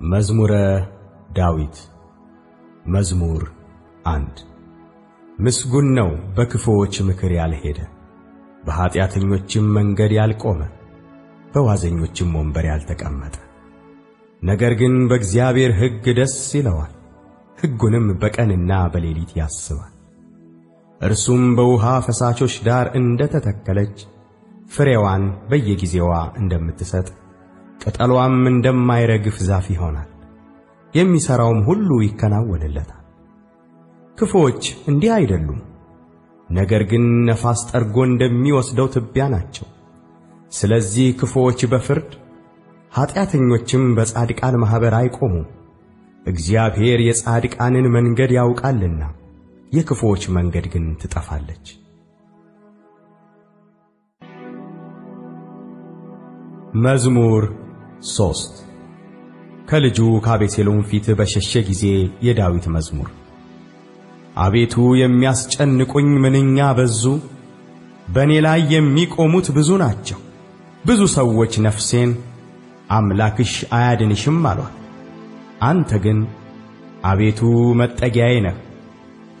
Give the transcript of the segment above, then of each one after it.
መዝሙረ ዳዊት መዝሙር አንድ ምስጉን ነው በክፉዎች ምክር ያልሄደ፣ በኀጢአተኞችም መንገድ ያልቆመ፣ በዋዘኞችም ወንበር ያልተቀመጠ። ነገር ግን በእግዚአብሔር ሕግ ደስ ይለዋል፣ ሕጉንም በቀንና በሌሊት ያስባል። እርሱም በውሃ ፈሳሾች ዳር እንደ ተተከለች ፍሬዋን በየጊዜዋ እንደምትሰጥ ቅጠሏም እንደማይረግፍ ዛፍ ይሆናል። የሚሠራውም ሁሉ ይከናወንለታል። ክፉዎች እንዲህ አይደሉም፣ ነገር ግን ነፋስ ጠርጎ እንደሚወስደው ትቢያ ናቸው። ስለዚህ ክፉዎች በፍርድ ኀጢአተኞችም በጻድቃን ማኅበር አይቆሙም። እግዚአብሔር የጻድቃንን መንገድ ያውቃልና የክፉዎች መንገድ ግን ትጠፋለች። መዝሙር ሶስት ከልጁ ከአቤሴሎም ፊት በሸሸ ጊዜ የዳዊት መዝሙር። አቤቱ የሚያስጨንቁኝ ምንኛ በዙ! በእኔ ላይ የሚቆሙት ብዙ ናቸው። ብዙ ሰዎች ነፍሴን አምላክሽ አያድንሽም አሏት። አንተ ግን አቤቱ መጠጊያዬ ነህ፣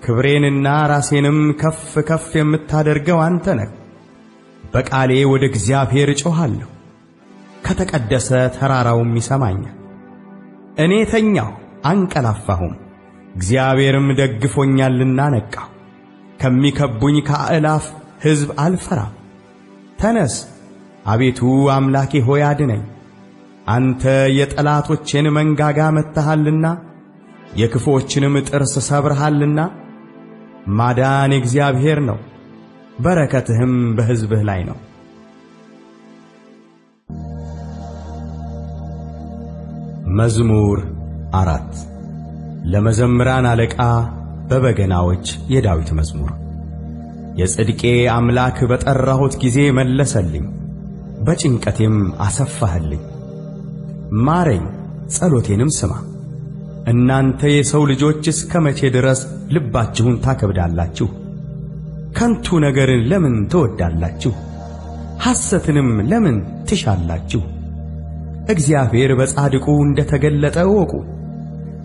ክብሬንና ራሴንም ከፍ ከፍ የምታደርገው አንተ ነህ። በቃሌ ወደ እግዚአብሔር እጮኻለሁ፣ ከተቀደሰ ተራራውም ይሰማኛል። እኔ ተኛሁ አንቀላፋሁም፣ እግዚአብሔርም ደግፎኛልና ነቃሁ። ከሚከቡኝ ከአእላፍ ሕዝብ አልፈራም። ተነስ አቤቱ አምላኬ ሆይ አድነኝ። አንተ የጠላቶቼን መንጋጋ መትሃልና የክፉዎችንም ጥርስ ሰብርሃልና። ማዳን የእግዚአብሔር ነው፣ በረከትህም በሕዝብህ ላይ ነው። መዝሙር አራት ለመዘምራን አለቃ በበገናዎች የዳዊት መዝሙር። የጽድቄ አምላክ በጠራሁት ጊዜ መለሰልኝ፣ በጭንቀቴም አሰፋህልኝ። ማረኝ፣ ጸሎቴንም ስማ። እናንተ የሰው ልጆች እስከ መቼ ድረስ ልባችሁን ታከብዳላችሁ? ከንቱ ነገርን ለምን ትወዳላችሁ? ሐሰትንም ለምን ትሻላችሁ? እግዚአብሔር በጻድቁ እንደ ተገለጠ እወቁ።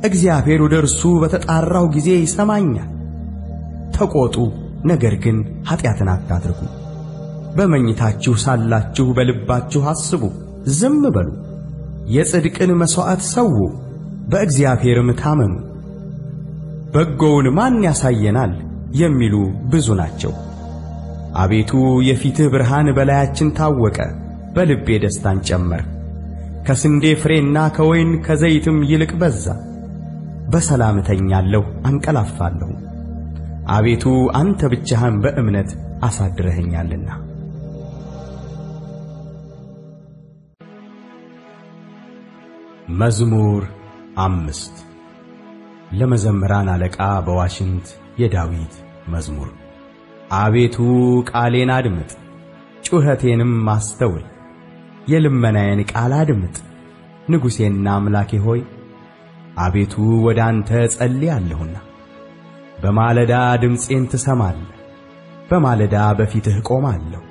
እግዚአብሔር ወደ እርሱ በተጣራው ጊዜ ይሰማኛል። ተቆጡ፣ ነገር ግን ኀጢአትን አታድርጉ። በመኝታችሁ ሳላችሁ በልባችሁ አስቡ፣ ዝም በሉ። የጽድቅን መሥዋዕት ሰዉ፣ በእግዚአብሔርም ታመኑ። በጎውን ማን ያሳየናል የሚሉ ብዙ ናቸው። አቤቱ የፊትህ ብርሃን በላያችን ታወቀ፣ በልቤ ደስታን ጨመር። ከስንዴ ፍሬና ከወይን ከዘይትም ይልቅ በዛ። በሰላም እተኛለሁ አንቀላፋለሁ። አቤቱ አንተ ብቻህን በእምነት አሳድረኸኛልና። መዝሙር አምስት ለመዘምራን አለቃ በዋሽንት የዳዊት መዝሙር። አቤቱ ቃሌን አድምጥ፣ ጩኸቴንም አስተውል። የልመናዬን ቃል አድምጥ። ንጉሴና አምላኬ ሆይ አቤቱ ወደ አንተ ጸልያለሁና። በማለዳ ድምፄን ትሰማለህ። በማለዳ በፊትህ ቆማለሁ፣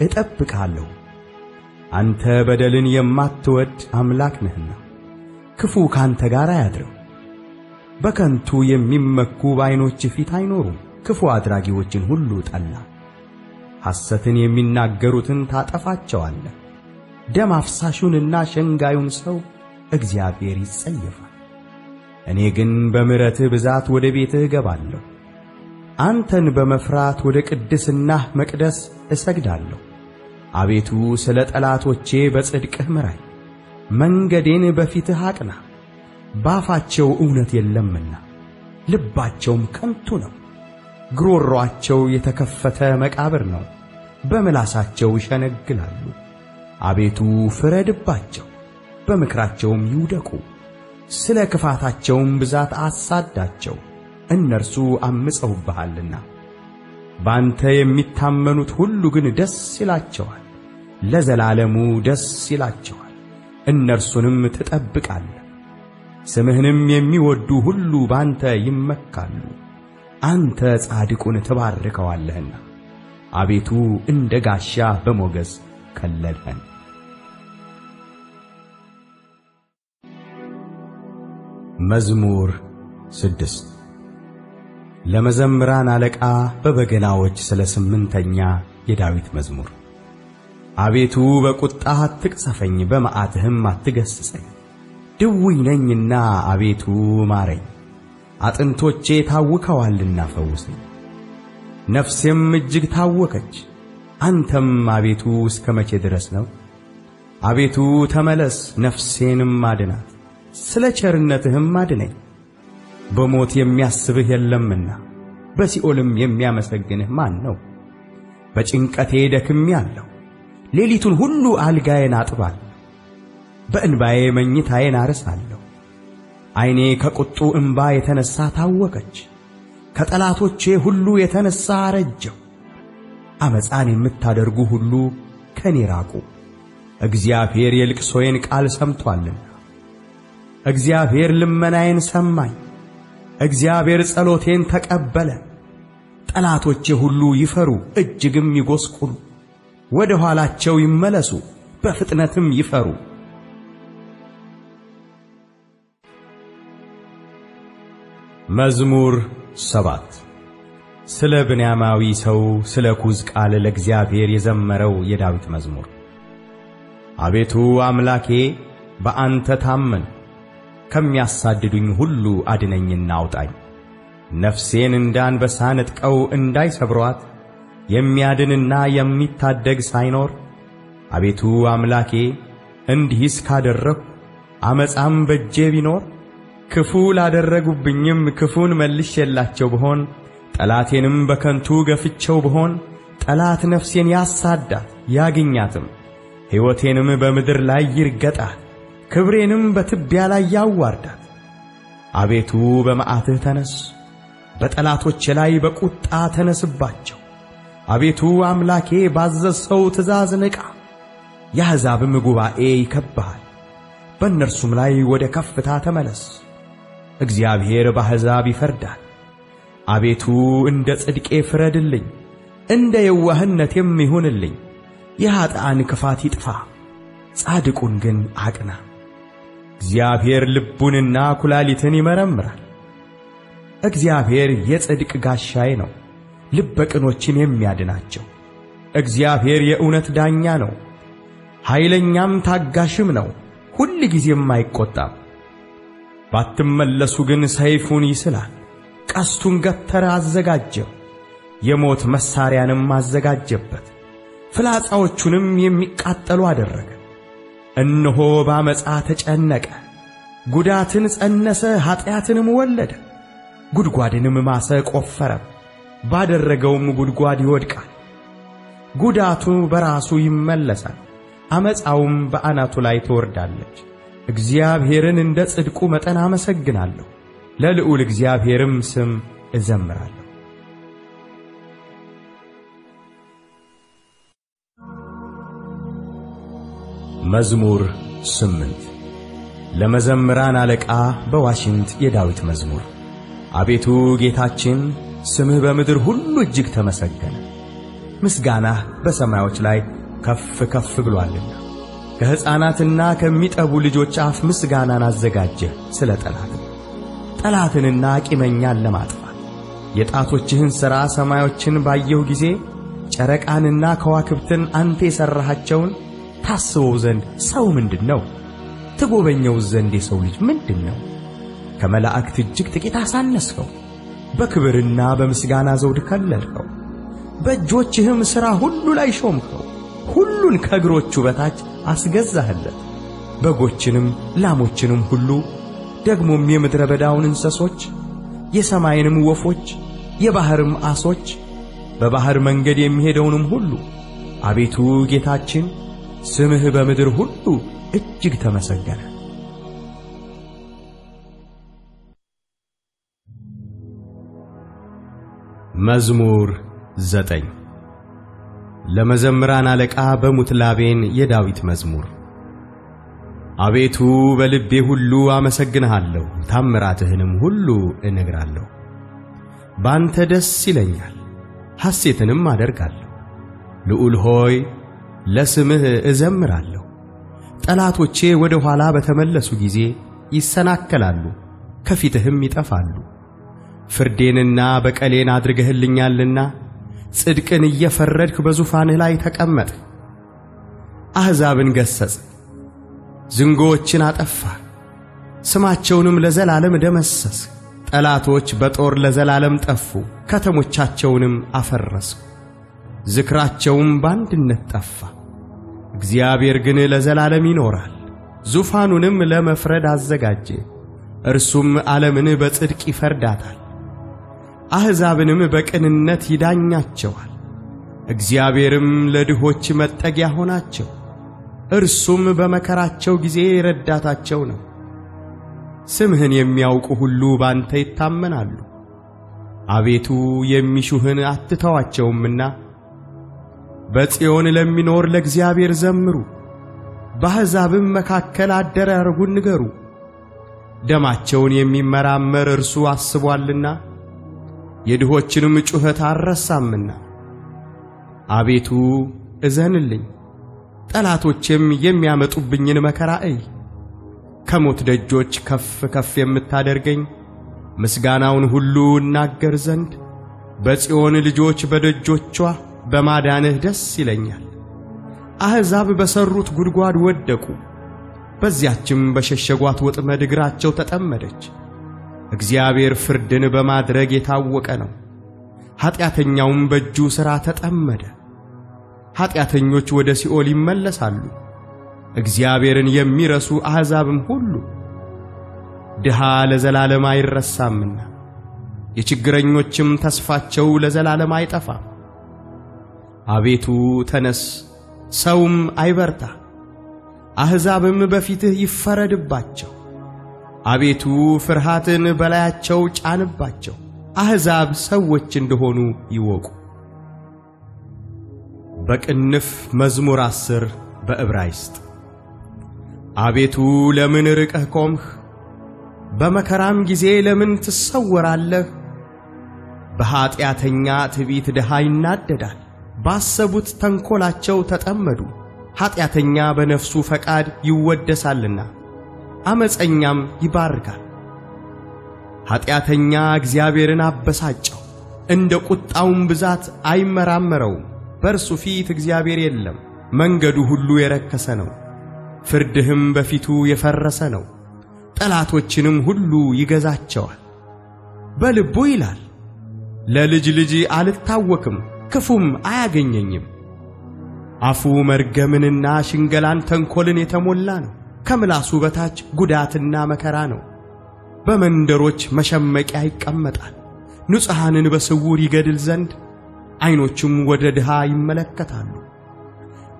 እጠብቅሃለሁ። አንተ በደልን የማትወድ አምላክ ነህና ክፉ ካንተ ጋር አያድርም። በከንቱ የሚመኩ በዐይኖች ፊት አይኖሩም። ክፉ አድራጊዎችን ሁሉ ጠላ። ሐሰትን የሚናገሩትን ታጠፋቸዋለህ። ደም አፍሳሹንና ሸንጋዩን ሰው እግዚአብሔር ይጸየፋል። እኔ ግን በምሕረትህ ብዛት ወደ ቤትህ እገባለሁ። አንተን በመፍራት ወደ ቅድስናህ መቅደስ እሰግዳለሁ። አቤቱ ስለ ጠላቶቼ በጽድቅህ ምራኝ፣ መንገዴን በፊትህ አቅና። ባፋቸው እውነት የለምና ልባቸውም ከንቱ ነው። ግሮሮአቸው የተከፈተ መቃብር ነው፣ በምላሳቸው ይሸነግላሉ። አቤቱ ፍረድባቸው፣ በምክራቸውም ይውደቁ። ስለ ክፋታቸውም ብዛት አሳዳቸው፣ እነርሱ አምፀውብሃልና። ባንተ የሚታመኑት ሁሉ ግን ደስ ይላቸዋል፣ ለዘላለሙ ደስ ይላቸዋል፣ እነርሱንም ትጠብቃለህ። ስምህንም የሚወዱ ሁሉ ባንተ ይመካሉ። አንተ ጻድቁን ትባርከዋለህና አቤቱ እንደ ጋሻ በሞገስ ከለልኸን። መዝሙር ስድስት ለመዘምራን አለቃ በበገናዎች ስለ ስምንተኛ የዳዊት መዝሙር። አቤቱ በቁጣህ አትቅሰፈኝ፣ በመዓትህም አትገሥጸኝ። ድውይ ነኝና አቤቱ ማረኝ፣ አጥንቶቼ ታውከዋልና ፈውሰኝ። ነፍሴም እጅግ ታወከች። አንተም አቤቱ እስከ መቼ ድረስ ነው? አቤቱ ተመለስ፣ ነፍሴንም አድናት፣ ስለ ቸርነትህም አድነኝ። በሞት የሚያስብህ የለምና በሲኦልም የሚያመሰግንህ ማን ነው? በጭንቀቴ ደክሜአለሁ፣ ሌሊቱን ሁሉ አልጋዬን አጥባለሁ፣ በእንባዬ መኝታዬን አርሳለሁ። ዐይኔ ከቁጡ እምባ የተነሣ ታወከች፣ ከጠላቶቼ ሁሉ የተነሣ አረጀሁ። ዓመፃን የምታደርጉ ሁሉ ከኔ ራቁ፣ እግዚአብሔር የልቅሶዬን ቃል ሰምቶአልና። እግዚአብሔር ልመናዬን ሰማኝ፣ እግዚአብሔር ጸሎቴን ተቀበለ። ጠላቶቼ ሁሉ ይፈሩ እጅግም ይጐስቁሉ፣ ወደ ኋላቸው ይመለሱ በፍጥነትም ይፈሩ። መዝሙር ሰባት ስለ ብንያማዊ ሰው ስለ ኩዝ ቃል ለእግዚአብሔር የዘመረው የዳዊት መዝሙር። አቤቱ አምላኬ በአንተ ታመን፣ ከሚያሳድዱኝ ሁሉ አድነኝና አውጣኝ። ነፍሴን እንደ አንበሳ ነጥቀው እንዳይሰብሯት የሚያድንና የሚታደግ ሳይኖር፣ አቤቱ አምላኬ እንዲህስ ካደረግሁ ዓመፃም በእጄ ቢኖር ክፉ ላደረጉብኝም ክፉን መልሼላቸው ብሆን ጠላቴንም በከንቱ ገፍቼው ብሆን ጠላት ነፍሴን ያሳዳት ያግኛትም፣ ሕይወቴንም በምድር ላይ ይርገጣት፣ ክብሬንም በትቢያ ላይ ያዋርዳት። አቤቱ በመዓትህ ተነስ፣ በጠላቶቼ ላይ በቁጣ ተነስባቸው። አቤቱ አምላኬ ባዘዝኸው ትእዛዝ ንቃ። የአሕዛብም ጉባኤ ይከብብሃል፣ በእነርሱም ላይ ወደ ከፍታ ተመለስ። እግዚአብሔር በአሕዛብ ይፈርዳል። አቤቱ እንደ ጽድቄ ፍረድልኝ፣ እንደ የዋህነቴም ይሁንልኝ። የኀጥኣን ክፋት ይጥፋ፣ ጻድቁን ግን አቅና። እግዚአብሔር ልቡንና ኩላሊትን ይመረምራል። እግዚአብሔር የጽድቅ ጋሻዬ ነው፣ ልበ ቅኖችን የሚያድናቸው። እግዚአብሔር የእውነት ዳኛ ነው፣ ኃይለኛም ታጋሽም ነው፣ ሁል ጊዜም አይቈጣም። ባትመለሱ ግን ሰይፉን ይስላል፣ ቀስቱን ገተረ አዘጋጀው፣ የሞት መሣሪያንም አዘጋጀበት፣ ፍላጻዎቹንም የሚቃጠሉ አደረገ። እነሆ በዓመፃ ተጨነቀ፣ ጉዳትን ጸነሰ፣ ኀጢአትንም ወለደ። ጉድጓድንም ማሰ፣ ቈፈረም፣ ባደረገውም ጉድጓድ ይወድቃል። ጉዳቱ በራሱ ይመለሳል፣ ዓመፃውም በአናቱ ላይ ትወርዳለች። እግዚአብሔርን እንደ ጽድቁ መጠን አመሰግናለሁ፣ ለልዑል እግዚአብሔርም ስም እዘምራለሁ። መዝሙር ስምንት ለመዘምራን አለቃ በዋሽንት የዳዊት መዝሙር። አቤቱ ጌታችን ስምህ በምድር ሁሉ እጅግ ተመሰገነ፣ ምስጋናህ በሰማዮች ላይ ከፍ ከፍ ብሎአልና። ከሕፃናትና ከሚጠቡ ልጆች አፍ ምስጋናን አዘጋጀህ ስለ ጠላት ጠላትንና ቂመኛን ለማጥፋት የጣቶችህን ሥራ ሰማዮችን ባየሁ ጊዜ ጨረቃንና ከዋክብትን አንተ የሠራሃቸውን ታስበው ዘንድ ሰው ምንድን ነው? ትጎበኘው ዘንድ የሰው ልጅ ምንድን ነው? ከመላእክት እጅግ ጥቂት አሳነስከው፣ በክብርና በምስጋና ዘውድ ከለልከው። በእጆችህም ሥራ ሁሉ ላይ ሾምከው፣ ሁሉን ከእግሮቹ በታች አስገዛህለት። በጎችንም ላሞችንም ሁሉ ደግሞም የምድረ በዳውን እንስሶች፣ የሰማይንም ወፎች፣ የባሕርም ዓሦች፣ በባሕር መንገድ የሚሄደውንም ሁሉ። አቤቱ ጌታችን ስምህ በምድር ሁሉ እጅግ ተመሰገነ። መዝሙር ዘጠኝ ለመዘምራን አለቃ በሙትላቤን የዳዊት መዝሙር። አቤቱ በልቤ ሁሉ አመሰግንሃለሁ፣ ታምራትህንም ሁሉ እነግራለሁ። ባንተ ደስ ይለኛል፣ ሐሴትንም አደርጋለሁ። ልዑል ሆይ ለስምህ እዘምራለሁ። ጠላቶቼ ወደ ኋላ በተመለሱ ጊዜ ይሰናከላሉ፣ ከፊትህም ይጠፋሉ። ፍርዴንና በቀሌን አድርገህልኛልና ጽድቅን እየፈረድህ በዙፋንህ ላይ ተቀመጥህ። አሕዛብን ገሠጽ፣ ዝንጎዎችን አጠፋህ፣ ስማቸውንም ለዘላለም ደመሰስ። ጠላቶች በጦር ለዘላለም ጠፉ፣ ከተሞቻቸውንም አፈረስሁ፣ ዝክራቸውም በአንድነት ጠፋ። እግዚአብሔር ግን ለዘላለም ይኖራል፣ ዙፋኑንም ለመፍረድ አዘጋጀ። እርሱም ዓለምን በጽድቅ ይፈርዳታል፣ አሕዛብንም በቅንነት ይዳኛቸዋል። እግዚአብሔርም ለድሆች መጠጊያ ሆናቸው፣ እርሱም በመከራቸው ጊዜ ረዳታቸው ነው። ስምህን የሚያውቁ ሁሉ ባንተ ይታመናሉ። አቤቱ የሚሹህን አትተዋቸውምና በጽዮን ለሚኖር ለእግዚአብሔር ዘምሩ፣ በአሕዛብም መካከል አደራረጉን ንገሩ። ደማቸውን የሚመራመር እርሱ አስቧልና የድሆችንም ጩኸት አልረሳምና። አቤቱ እዘንልኝ፣ ጠላቶቼም የሚያመጡብኝን መከራ እይ። ከሞት ደጆች ከፍ ከፍ የምታደርገኝ ምስጋናውን ሁሉ እናገር ዘንድ በጽዮን ልጆች በደጆቿ በማዳንህ ደስ ይለኛል። አሕዛብ በሠሩት ጉድጓድ ወደቁ፣ በዚያችም በሸሸጓት ወጥመድ እግራቸው ተጠመደች። እግዚአብሔር ፍርድን በማድረግ የታወቀ ነው፣ ኀጢአተኛውም በእጁ ሥራ ተጠመደ። ኀጢአተኞች ወደ ሲኦል ይመለሳሉ፣ እግዚአብሔርን የሚረሱ አሕዛብም ሁሉ። ድሃ ለዘላለም አይረሳምና የችግረኞችም ተስፋቸው ለዘላለም አይጠፋም። አቤቱ ተነስ፣ ሰውም አይበርታ፣ አሕዛብም በፊትህ ይፈረድባቸው። አቤቱ ፍርሃትን በላያቸው ጫንባቸው፣ አሕዛብ ሰዎች እንደሆኑ ይወቁ። በቅንፍ መዝሙር አስር በዕብራይስጥ አቤቱ ለምን ርቀህ ቆምህ? በመከራም ጊዜ ለምን ትሰወራለህ? በኀጢአተኛ ትዕቢት ድሃ ይናደዳል፣ ባሰቡት ተንኰላቸው ተጠመዱ። ኀጢአተኛ በነፍሱ ፈቃድ ይወደሳልና ዓመፀኛም ይባርካል። ኀጢአተኛ እግዚአብሔርን አበሳጨው፣ እንደ ቁጣውም ብዛት አይመራመረውም። በእርሱ ፊት እግዚአብሔር የለም። መንገዱ ሁሉ የረከሰ ነው፣ ፍርድህም በፊቱ የፈረሰ ነው። ጠላቶችንም ሁሉ ይገዛቸዋል። በልቡ ይላል ለልጅ ልጅ አልታወክም፣ ክፉም አያገኘኝም። አፉ መርገምንና ሽንገላን ተንኰልን የተሞላ ነው። ከምላሱ በታች ጉዳትና መከራ ነው። በመንደሮች መሸመቂያ ይቀመጣል። ንጹሐንን በስውር ይገድል ዘንድ ዐይኖቹም ወደ ድሃ ይመለከታሉ።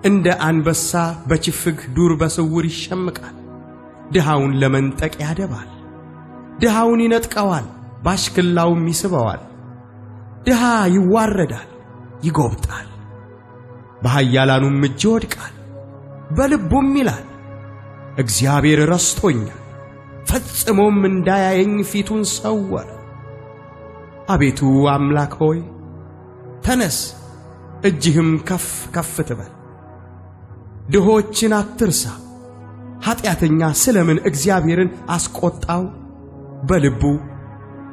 እንደ አንበሳ በችፍግ ዱር በስውር ይሸምቃል። ድሃውን ለመንጠቅ ያደባል። ድሃውን ይነጥቀዋል፣ ባሽክላውም ይስበዋል። ድሃ ይዋረዳል፣ ይጐብጣል፣ በኃያላኑም እጅ ይወድቃል። በልቡም ይላል እግዚአብሔር ረስቶኛል፣ ፈጽሞም እንዳያየኝ ፊቱን ሰወረ። አቤቱ አምላክ ሆይ ተነስ፣ እጅህም ከፍ ከፍ ትበል። ድሆችን አትርሳ። ኀጢአተኛ ስለምን እግዚአብሔርን አስቈጣው? በልቡ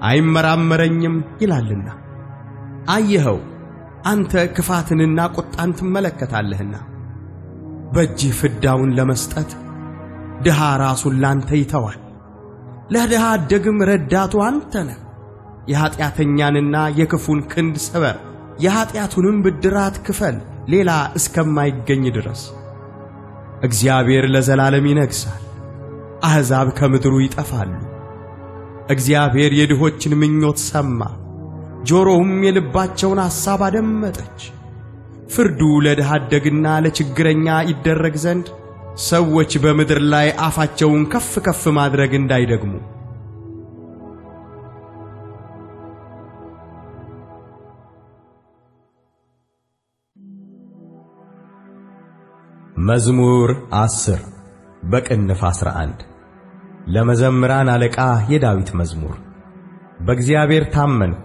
አይመራመረኝም ይላልና። አየኸው፣ አንተ ክፋትንና ቁጣን ትመለከታለህና በእጅህ ፍዳውን ለመስጠት ድሃ ራሱን ላንተ ይተዋል። ለድሃ አደግም ረዳቱ አንተ ነህ። የኀጢአተኛንና የክፉን ክንድ ሰበር፣ የኀጢአቱንም ብድራት ክፈል፣ ሌላ እስከማይገኝ ድረስ። እግዚአብሔር ለዘላለም ይነግሣል፣ አሕዛብ ከምድሩ ይጠፋሉ። እግዚአብሔር የድሆችን ምኞት ሰማ፣ ጆሮውም የልባቸውን ሐሳብ አደመጠች። ፍርዱ ለድሃ አደግና ለችግረኛ ይደረግ ዘንድ ሰዎች በምድር ላይ አፋቸውን ከፍ ከፍ ማድረግ እንዳይደግሙ መዝሙር አስር በቅንፍ አስራ አንድ ለመዘምራን አለቃ የዳዊት መዝሙር። በእግዚአብሔር ታመንሁ፣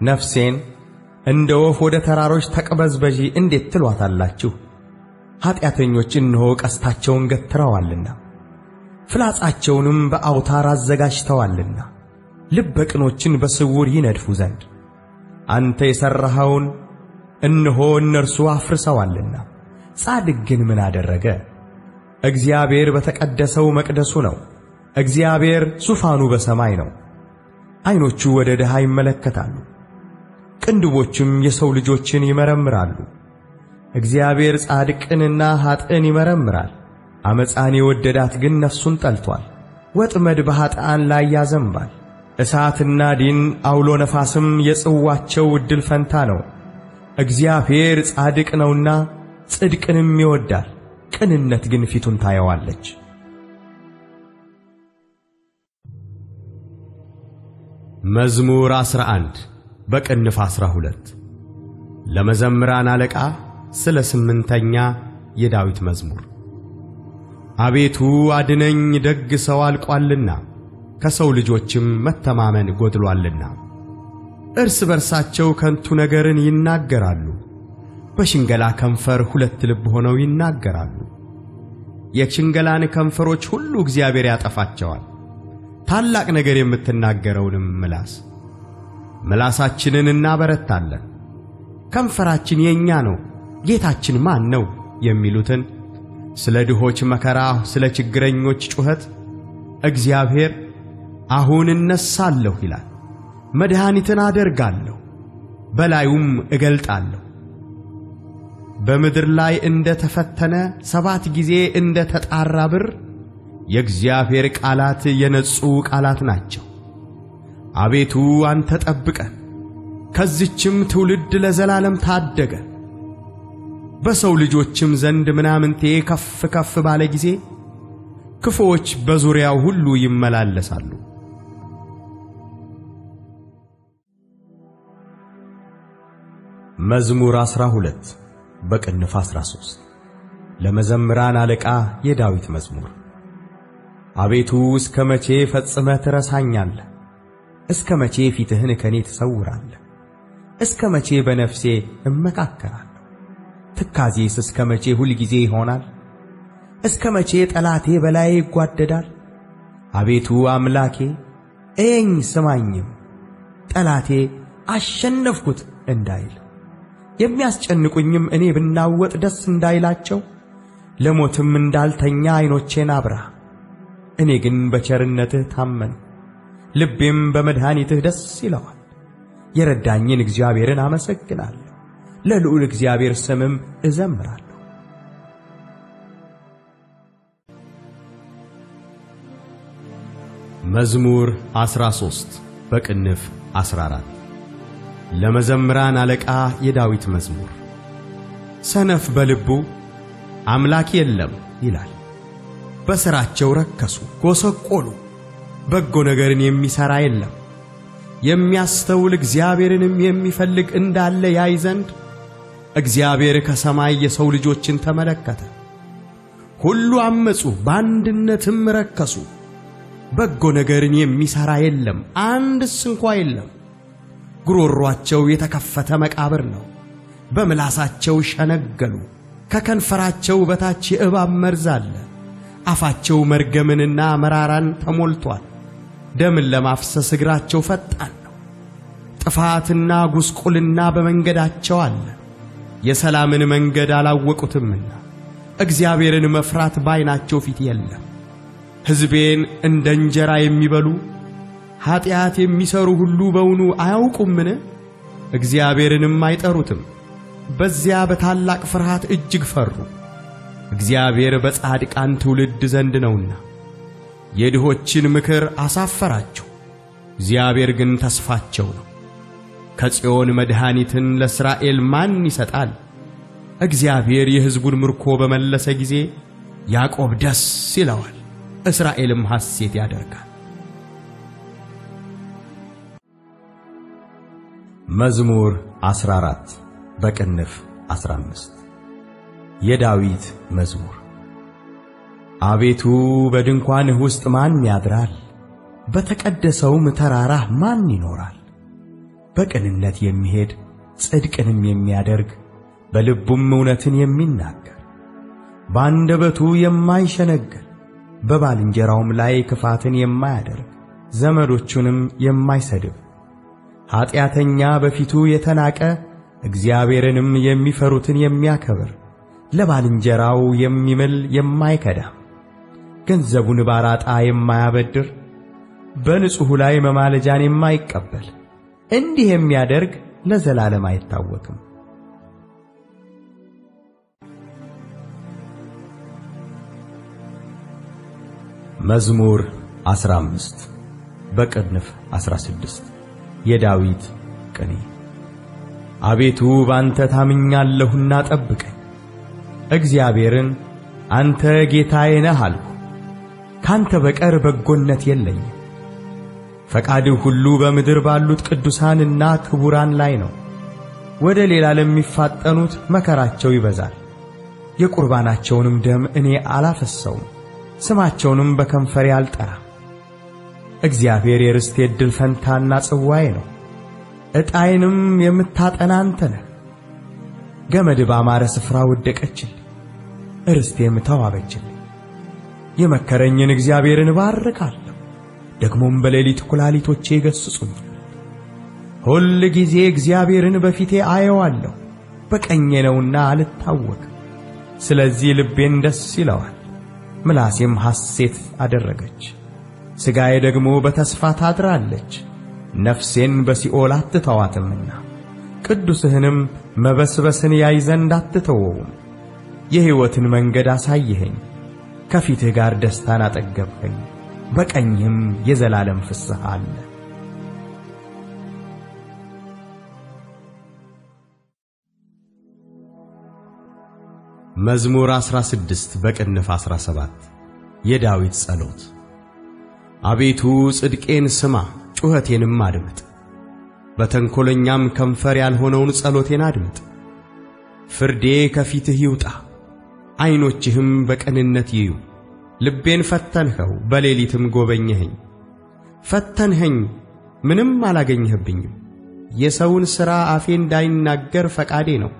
ነፍሴን እንደ ወፍ ወደ ተራሮች ተቅበዝበዢ እንዴት ትሏታላችሁ? ኀጢአተኞች እነሆ ቀስታቸውን ገትረዋልና ፍላጻቸውንም በአውታር አዘጋጅተዋልና ልበ ቅኖችን በስውር ይነድፉ ዘንድ አንተ የሠራኸውን እነሆ እነርሱ አፍርሰዋልና። ጻድቅ ግን ምን አደረገ? እግዚአብሔር በተቀደሰው መቅደሱ ነው። እግዚአብሔር ዙፋኑ በሰማይ ነው። ዐይኖቹ ወደ ድሃ ይመለከታሉ፣ ቅንድቦቹም የሰው ልጆችን ይመረምራሉ። እግዚአብሔር ጻድቅንና ኀጥእን ይመረምራል። ዓመፃን የወደዳት ግን ነፍሱን ጠልቶአል። ወጥመድ በኀጥኣን ላይ ያዘንባል። እሳትና ዲን አውሎ ነፋስም የጽዋቸው ዕድል ፈንታ ነው። እግዚአብሔር ጻድቅ ነውና ጽድቅንም ይወዳል፣ ቅንነት ግን ፊቱን ታየዋለች። መዝሙር 11 በቅንፍ 12 ለመዘምራን አለቃ ስለ ስምንተኛ የዳዊት መዝሙር። አቤቱ አድነኝ፣ ደግ ሰው አልቋልና ከሰው ልጆችም መተማመን ጎድሎአልና። እርስ በርሳቸው ከንቱ ነገርን ይናገራሉ፣ በሽንገላ ከንፈር ሁለት ልብ ሆነው ይናገራሉ። የሽንገላን ከንፈሮች ሁሉ እግዚአብሔር ያጠፋቸዋል፣ ታላቅ ነገር የምትናገረውንም ምላስ። ምላሳችንን እናበረታለን፣ ከንፈራችን የእኛ ነው፣ ጌታችን ማን ነው የሚሉትን ስለ ድሆች መከራ፣ ስለ ችግረኞች ጩኸት እግዚአብሔር አሁን እነሳለሁ ይላል። መድኃኒትን አደርጋለሁ በላዩም እገልጣለሁ። በምድር ላይ እንደ ተፈተነ ሰባት ጊዜ እንደ ተጣራ ብር የእግዚአብሔር ቃላት የነጹ ቃላት ናቸው። አቤቱ አንተ ጠብቀን፣ ከዚችም ትውልድ ለዘላለም ታደገን። በሰው ልጆችም ዘንድ ምናምንቴ ከፍ ከፍ ባለ ጊዜ ክፉዎች በዙሪያው ሁሉ ይመላለሳሉ። መዝሙር 12 በቅንፍ 13 ለመዘምራን አለቃ የዳዊት መዝሙር። አቤቱ እስከ መቼ ፈጽመህ ትረሳኛለህ? እስከ መቼ ፊትህን ከኔ ትሰውራለህ? እስከ መቼ በነፍሴ እመካከራለሁ? ትካዜስ እስከ መቼ ሁልጊዜ ይሆናል? እስከ መቼ ጠላቴ በላዬ ይጓደዳል? አቤቱ አምላኬ እየኝ ስማኝም፣ ጠላቴ አሸነፍኩት እንዳይል የሚያስጨንቁኝም እኔ ብናወጥ ደስ እንዳይላቸው ለሞትም እንዳልተኛ ዐይኖቼን አብራ። እኔ ግን በቸርነትህ ታመንሁ፣ ልቤም በመድኃኒትህ ደስ ይለዋል። የረዳኝን እግዚአብሔርን አመሰግናለሁ፣ ለልዑል እግዚአብሔር ስምም እዘምራለሁ። መዝሙር 13 በቅንፍ 14 ለመዘምራን አለቃ የዳዊት መዝሙር። ሰነፍ በልቡ አምላክ የለም ይላል። በሥራቸው ረከሱ፣ ጎሰቆሉ፣ በጎ ነገርን የሚሠራ የለም። የሚያስተውል እግዚአብሔርንም የሚፈልግ እንዳለ ያይ ዘንድ እግዚአብሔር ከሰማይ የሰው ልጆችን ተመለከተ። ሁሉ አመፁ፣ በአንድነትም ረከሱ። በጎ ነገርን የሚሠራ የለም፣ አንድስ እንኳ የለም። ጉሮሯቸው የተከፈተ መቃብር ነው። በምላሳቸው ሸነገሉ፣ ከከንፈራቸው በታች የእባብ መርዝ አለ። አፋቸው መርገምንና መራራን ተሞልቷል። ደምን ለማፍሰስ እግራቸው ፈጣን ነው። ጥፋትና ጉስቁልና በመንገዳቸው አለ። የሰላምን መንገድ አላወቁትምና እግዚአብሔርን መፍራት ባይናቸው ፊት የለም። ሕዝቤን እንደ እንጀራ የሚበሉ ኀጢአት የሚሠሩ ሁሉ በውኑ አያውቁምን? እግዚአብሔርንም አይጠሩትም። በዚያ በታላቅ ፍርሃት እጅግ ፈሩ። እግዚአብሔር በጻድቃን ትውልድ ዘንድ ነውና የድሆችን ምክር አሳፈራቸው። እግዚአብሔር ግን ተስፋቸው ነው። ከጽዮን መድኃኒትን ለእስራኤል ማን ይሰጣል? እግዚአብሔር የሕዝቡን ምርኮ በመለሰ ጊዜ ያዕቆብ ደስ ይለዋል፣ እስራኤልም ሐሴት ያደርጋል። መዝሙር 14 በቅንፍ 15 የዳዊት መዝሙር። አቤቱ በድንኳንህ ውስጥ ማን ያድራል? በተቀደሰውም ተራራህ ማን ይኖራል? በቅንነት የሚሄድ ጽድቅንም የሚያደርግ በልቡም እውነትን የሚናገር በአንደበቱ የማይሸነግል በባልንጀራውም ላይ ክፋትን የማያደርግ ዘመዶቹንም የማይሰድብ ኀጢአተኛ በፊቱ የተናቀ እግዚአብሔርንም የሚፈሩትን የሚያከብር ለባልንጀራው የሚምል የማይከዳ ገንዘቡን ባራጣ የማያበድር በንጹሑ ላይ መማለጃን የማይቀበል እንዲህ የሚያደርግ ለዘላለም አይታወክም። መዝሙር 15 በቅንፍ 16 የዳዊት ቅኔ። አቤቱ ባንተ ታምኛለሁና ጠብቀኝ። እግዚአብሔርን አንተ ጌታዬ ነህ አልሁ። ካንተ በቀር በጎነት የለኝም። ፈቃድህ ሁሉ በምድር ባሉት ቅዱሳንና ክቡራን ላይ ነው። ወደ ሌላ ለሚፋጠኑት መከራቸው ይበዛል። የቁርባናቸውንም ደም እኔ አላፈሰውም፣ ስማቸውንም በከንፈሬ አልጠራም። እግዚአብሔር የርስቴ ዕድል ፈንታና ጽዋዬ ነው። ዕጣዬንም የምታጠና አንተ ነህ። ገመድ ባማረ ስፍራ ወደቀችልኝ፣ ርስቴም ተዋበችልኝ። የመከረኝን እግዚአብሔርን እባርካለሁ፣ ደግሞም በሌሊት ኩላሊቶቼ ይገሥጹኛል። ሁል ጊዜ እግዚአብሔርን በፊቴ አየዋለሁ፣ በቀኜ ነውና አልታወክም። ስለዚህ ልቤን ደስ ይለዋል፣ ምላሴም ሐሴት አደረገች። ሥጋዬ ደግሞ በተስፋ ታድራለች፣ ነፍሴን በሲኦል አትተዋትምና። ቅዱስህንም መበስበስን ያይ ዘንድ አትተወውም። የሕይወትን መንገድ አሳየኸኝ፣ ከፊትህ ጋር ደስታን አጠገብኸኝ፣ በቀኝህም የዘላለም ፍስሐ አለ። መዝሙር 16 በቅንፍ 17 የዳዊት ጸሎት። አቤቱ ጽድቄን ስማ፣ ጩኸቴንም አድምጥ። በተንኰለኛም ከንፈር ያልሆነውን ጸሎቴን አድምጥ። ፍርዴ ከፊትህ ይውጣ፣ ዐይኖችህም በቅንነት ይዩ። ልቤን ፈተንኸው፣ በሌሊትም ጎበኘኸኝ። ፈተንኸኝ፣ ምንም አላገኘህብኝም። የሰውን ሥራ አፌ እንዳይናገር ፈቃዴ ነው።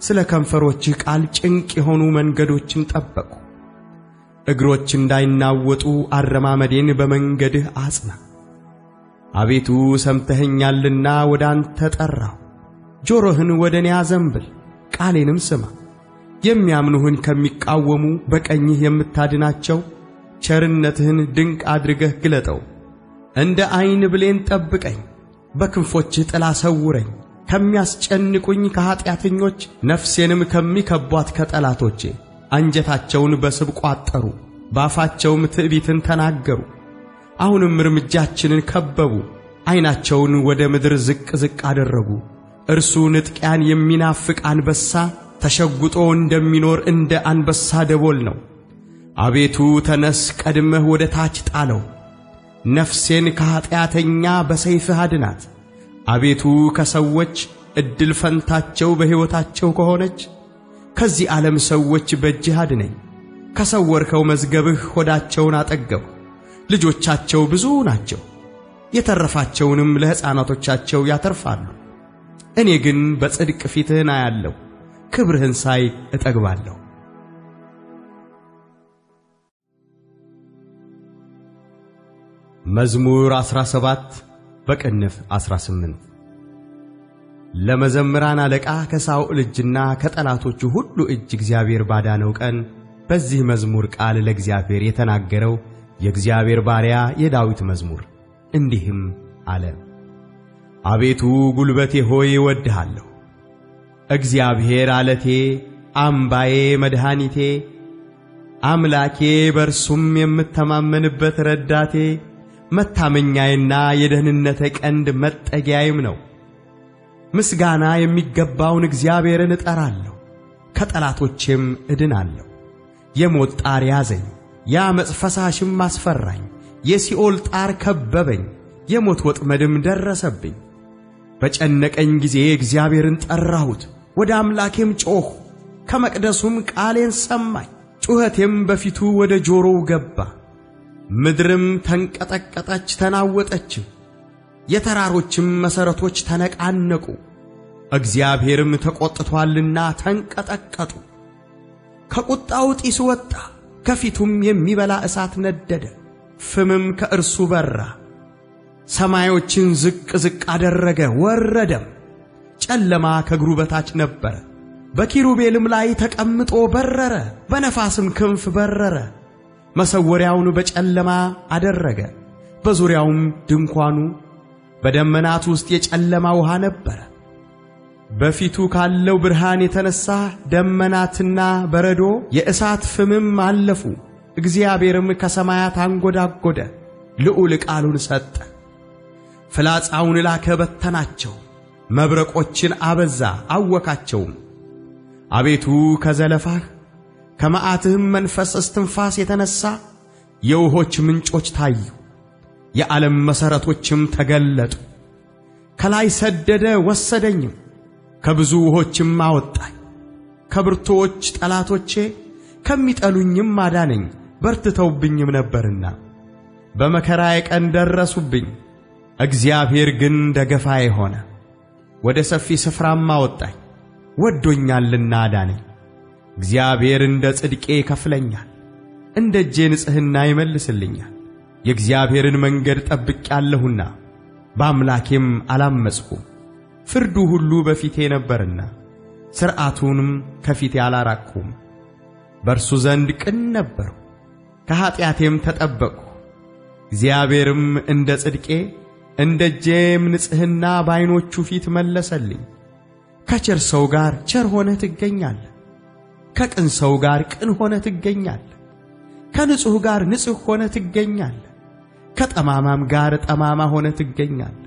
ስለ ከንፈሮችህ ቃል ጭንቅ የሆኑ መንገዶችን ጠበቁ። እግሮች እንዳይናወጡ አረማመዴን በመንገድህ አጽና። አቤቱ ሰምተኸኛልና ወደ አንተ ጠራሁ። ጆሮህን ወደ እኔ አዘንብል፣ ቃሌንም ስማ። የሚያምኑህን ከሚቃወሙ በቀኝህ የምታድናቸው ቸርነትህን ድንቅ አድርገህ ግለጠው። እንደ ዐይን ብሌን ጠብቀኝ፣ በክንፎችህ ጥላ ሰውረኝ። ከሚያስጨንቁኝ ከኀጢአተኞች ነፍሴንም ከሚከቧት ከጠላቶቼ አንጀታቸውን በስብ ቋጠሩ፣ በአፋቸውም ትዕቢትን ተናገሩ። አሁንም እርምጃችንን ከበቡ፣ ዐይናቸውን ወደ ምድር ዝቅ ዝቅ አደረጉ። እርሱ ንጥቂያን የሚናፍቅ አንበሳ ተሸጉጦ እንደሚኖር እንደ አንበሳ ደቦል ነው። አቤቱ ተነስ፣ ቀድመህ ወደ ታች ጣለው። ነፍሴን ከኀጢአተኛ በሰይፍህ አድናት። አቤቱ ከሰዎች ዕድል ፈንታቸው በሕይወታቸው ከሆነች ከዚህ ዓለም ሰዎች በእጅህ አድነኝ። ከሰወርከው መዝገብህ ሆዳቸውን አጠገቡ። ልጆቻቸው ብዙ ናቸው፣ የተረፋቸውንም ለሕፃናቶቻቸው ያተርፋሉ። እኔ ግን በጽድቅ ፊትህን አያለሁ፣ ክብርህን ሳይ እጠግባለሁ። መዝሙር 17 በቅንፍ 18 ለመዘምራን አለቃ ከሳኦል እጅና ከጠላቶቹ ሁሉ እጅ እግዚአብሔር ባዳነው ቀን በዚህ መዝሙር ቃል ለእግዚአብሔር የተናገረው የእግዚአብሔር ባሪያ የዳዊት መዝሙር እንዲህም አለ። አቤቱ ጉልበቴ ሆይ እወድሃለሁ። እግዚአብሔር አለቴ፣ አምባዬ፣ መድኃኒቴ፣ አምላኬ፣ በርሱም የምተማመንበት ረዳቴ፣ መታመኛዬና የደህንነቴ ቀንድ መጠጊያዬም ነው። ምስጋና የሚገባውን እግዚአብሔርን እጠራለሁ፣ ከጠላቶቼም እድናለሁ። የሞት ጣር ያዘኝ፣ የዓመፅ ፈሳሽም አስፈራኝ። የሲኦል ጣር ከበበኝ፣ የሞት ወጥመድም ደረሰብኝ። በጨነቀኝ ጊዜ እግዚአብሔርን ጠራሁት፣ ወደ አምላኬም ጮኽሁ። ከመቅደሱም ቃሌን ሰማኝ፣ ጩኸቴም በፊቱ ወደ ጆሮው ገባ። ምድርም ተንቀጠቀጠች ተናወጠችም፣ የተራሮችም መሠረቶች ተነቃነቁ። እግዚአብሔርም ተቈጥቶአልና ተንቀጠቀጡ። ከቁጣው ጢስ ወጣ፣ ከፊቱም የሚበላ እሳት ነደደ፣ ፍምም ከእርሱ በራ። ሰማዮችን ዝቅ ዝቅ አደረገ ወረደም። ጨለማ ከእግሩ በታች ነበረ። በኪሩቤልም ላይ ተቀምጦ በረረ፣ በነፋስም ክንፍ በረረ። መሰወሪያውን በጨለማ አደረገ፣ በዙሪያውም ድንኳኑ በደመናት ውስጥ የጨለማ ውሃ ነበረ። በፊቱ ካለው ብርሃን የተነሳ ደመናትና በረዶ የእሳት ፍምም አለፉ። እግዚአብሔርም ከሰማያት አንጎዳጎደ፣ ልዑል ቃሉን ሰጠ። ፍላጻውን ላከ፣ በተናቸው፣ መብረቆችን አበዛ፣ አወካቸውም። አቤቱ ከዘለፋህ ከመዓትህም መንፈስ እስትንፋስ የተነሣ የውሆች ምንጮች ታዩ፣ የዓለም መሠረቶችም ተገለጡ። ከላይ ሰደደ ወሰደኝም፣ ከብዙ ውሆችም አወጣኝ። ከብርቱዎች ጠላቶቼ ከሚጠሉኝም አዳነኝ፣ በርትተውብኝም ነበርና በመከራዬ ቀን ደረሱብኝ። እግዚአብሔር ግን ደገፋዬ ሆነ፣ ወደ ሰፊ ስፍራም አወጣኝ፣ ወዶኛልና አዳነኝ። እግዚአብሔር እንደ ጽድቄ ይከፍለኛል፣ እንደ እጄ ንጽሕና ይመልስልኛል። የእግዚአብሔርን መንገድ ጠብቄአለሁና በአምላኬም አላመፅሁም። ፍርዱ ሁሉ በፊቴ ነበርና ሥርዓቱንም ከፊቴ አላራቅሁም። በእርሱ ዘንድ ቅን ነበርሁ፣ ከኀጢአቴም ተጠበቅሁ። እግዚአብሔርም እንደ ጽድቄ እንደ እጄም ንጽሕና በዐይኖቹ ፊት መለሰልኝ። ከቸር ሰው ጋር ቸር ሆነህ ትገኛለህ፣ ከቅን ሰው ጋር ቅን ሆነህ ትገኛለህ፣ ከንጹሕ ጋር ንጹሕ ሆነህ ትገኛለህ፣ ከጠማማም ጋር ጠማማ ሆነህ ትገኛለህ።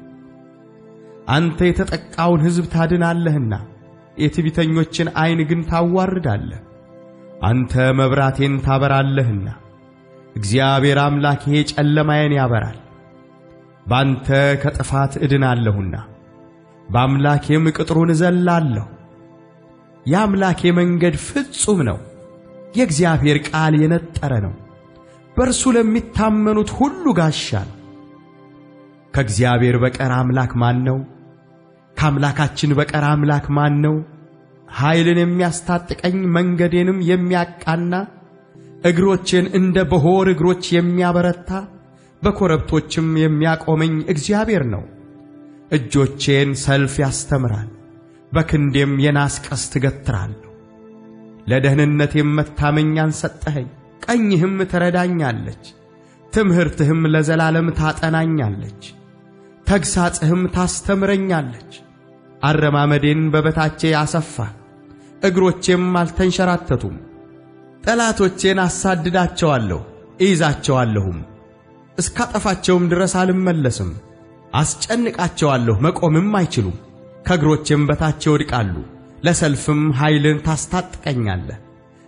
አንተ የተጠቃውን ሕዝብ ታድናለህና የትዕቢተኞችን ዐይን ግን ታዋርዳለህ። አንተ መብራቴን ታበራለህና እግዚአብሔር አምላኬ ጨለማዬን ያበራል። ባንተ ከጥፋት እድናለሁና በአምላኬም ቅጥሩን እዘላለሁ። የአምላኬ መንገድ ፍጹም ነው፣ የእግዚአብሔር ቃል የነጠረ ነው። በእርሱ ለሚታመኑት ሁሉ ጋሻ ነው። ከእግዚአብሔር በቀር አምላክ ማን ነው? ከአምላካችን በቀር አምላክ ማን ነው? ኃይልን የሚያስታጥቀኝ መንገዴንም የሚያቃና እግሮቼን እንደ በሆር እግሮች የሚያበረታ በኮረብቶችም የሚያቆመኝ እግዚአብሔር ነው። እጆቼን ሰልፍ ያስተምራል፣ በክንዴም የናስ ቀስት እገትራለሁ። ለደህንነቴም መታመኛን ሰጠኸኝ፣ ቀኝህም ትረዳኛለች፣ ትምህርትህም ለዘላለም ታጠናኛለች፣ ተግሣጽህም ታስተምረኛለች። አረማመዴን በበታቼ አሰፋህ፣ እግሮቼም አልተንሸራተቱም። ጠላቶቼን አሳድዳቸዋለሁ እይዛቸዋለሁም፣ እስካጠፋቸውም ድረስ አልመለስም። አስጨንቃቸዋለሁ፣ መቆምም አይችሉም። ከእግሮቼም በታች ይወድቃሉ። ለሰልፍም ኃይልን ታስታጥቀኛለህ።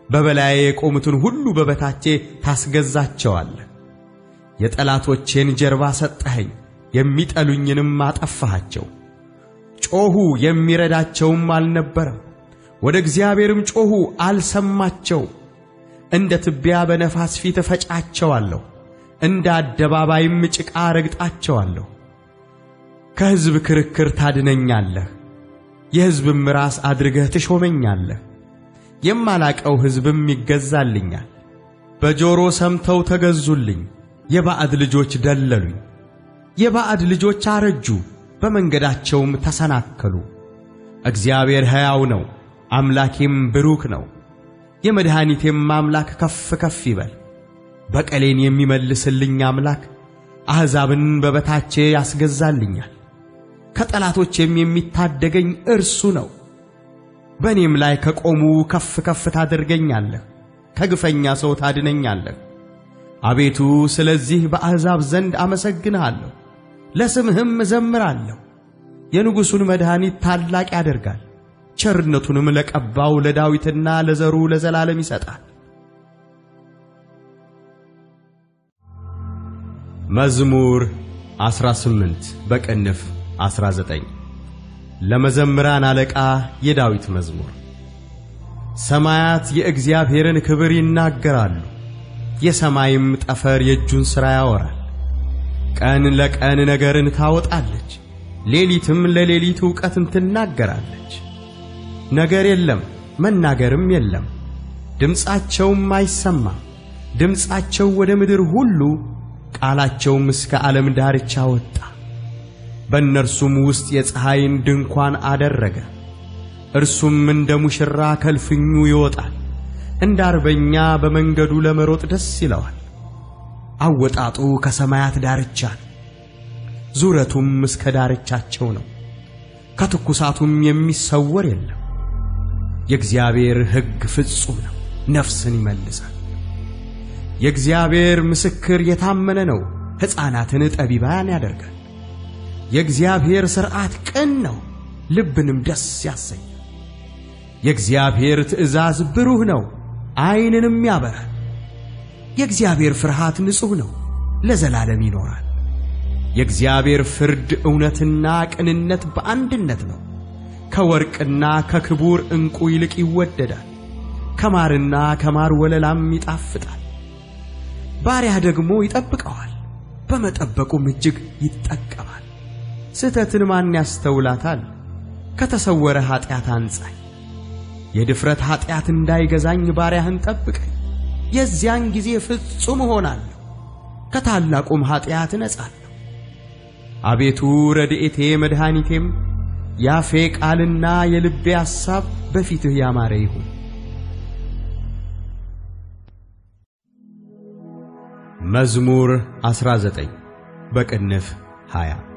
በበላዬ የቆሙትን ሁሉ በበታቼ ታስገዛቸዋለህ። የጠላቶቼን ጀርባ ሰጠኸኝ፣ የሚጠሉኝንም አጠፋሃቸው። ጮኹ፣ የሚረዳቸውም አልነበረም። ወደ እግዚአብሔርም ጮኹ፣ አልሰማቸውም። እንደ ትቢያ በነፋስ ፊት እፈጫቸዋለሁ፣ እንደ አደባባይም ጭቃ ረግጣቸዋለሁ። ከሕዝብ ክርክር ታድነኛለህ፣ የሕዝብም ራስ አድርገህ ትሾመኛለህ። የማላቀው ሕዝብም ይገዛልኛል። በጆሮ ሰምተው ተገዙልኝ፣ የባዕድ ልጆች ደለሉኝ። የባዕድ ልጆች አረጁ፣ በመንገዳቸውም ተሰናከሉ። እግዚአብሔር ሕያው ነው፣ አምላኬም ብሩክ ነው። የመድኃኒቴም አምላክ ከፍ ከፍ ይበል። በቀሌን የሚመልስልኝ አምላክ አሕዛብን በበታቼ ያስገዛልኛል። ከጠላቶቼም የሚታደገኝ እርሱ ነው። በእኔም ላይ ከቆሙ ከፍ ከፍ ታደርገኛለህ፣ ከግፈኛ ሰው ታድነኛለህ። አቤቱ ስለዚህ በአሕዛብ ዘንድ አመሰግንሃለሁ፣ ለስምህም እዘምራለሁ። የንጉሡን መድኃኒት ታላቅ ያደርጋል፣ ቸርነቱንም ለቀባው ለዳዊትና ለዘሩ ለዘላለም ይሰጣል። መዝሙር 18 በቅንፍ 19 ለመዘምራን አለቃ የዳዊት መዝሙር። ሰማያት የእግዚአብሔርን ክብር ይናገራሉ፣ የሰማይም ጠፈር የእጁን ሥራ ያወራል። ቀን ለቀን ነገርን ታወጣለች፣ ሌሊትም ለሌሊት ዕውቀትን ትናገራለች። ነገር የለም መናገርም የለም፣ ድምፃቸውም አይሰማም። ድምፃቸው ወደ ምድር ሁሉ ቃላቸውም እስከ ዓለም ዳርቻ ወጣ። በእነርሱም ውስጥ የፀሐይን ድንኳን አደረገ። እርሱም እንደ ሙሽራ ከልፍኙ ይወጣል፣ እንደ አርበኛ በመንገዱ ለመሮጥ ደስ ይለዋል። አወጣጡ ከሰማያት ዳርቻ ነው፣ ዙረቱም እስከ ዳርቻቸው ነው። ከትኩሳቱም የሚሰወር የለም። የእግዚአብሔር ሕግ ፍጹም ነው፣ ነፍስን ይመልሳል። የእግዚአብሔር ምስክር የታመነ ነው፣ ሕፃናትን ጠቢባን ያደርጋል። የእግዚአብሔር ሥርዓት ቅን ነው፣ ልብንም ደስ ያሰኛል። የእግዚአብሔር ትእዛዝ ብሩህ ነው፣ ዐይንንም ያበራል። የእግዚአብሔር ፍርሃት ንጹሕ ነው፣ ለዘላለም ይኖራል። የእግዚአብሔር ፍርድ እውነትና ቅንነት በአንድነት ነው። ከወርቅና ከክቡር ዕንቁ ይልቅ ይወደዳል፣ ከማርና ከማር ወለላም ይጣፍጣል። ባሪያህ ደግሞ ይጠብቀዋል፣ በመጠበቁም እጅግ ይጠቀማል። ስህተትን ማን ያስተውላታል? ከተሰወረ ኀጢአት አንጻኝ። የድፍረት ኀጢአት እንዳይገዛኝ ባሪያህን ጠብቀኝ። የዚያን ጊዜ ፍጹም እሆናለሁ፣ ከታላቁም ኀጢአት እነጻለሁ። አቤቱ ረድኤቴ መድኃኒቴም፣ ያፌ ቃልና የልቤ ሐሳብ በፊትህ ያማረ ይሁን። መዝሙር 19 በቅንፍ 20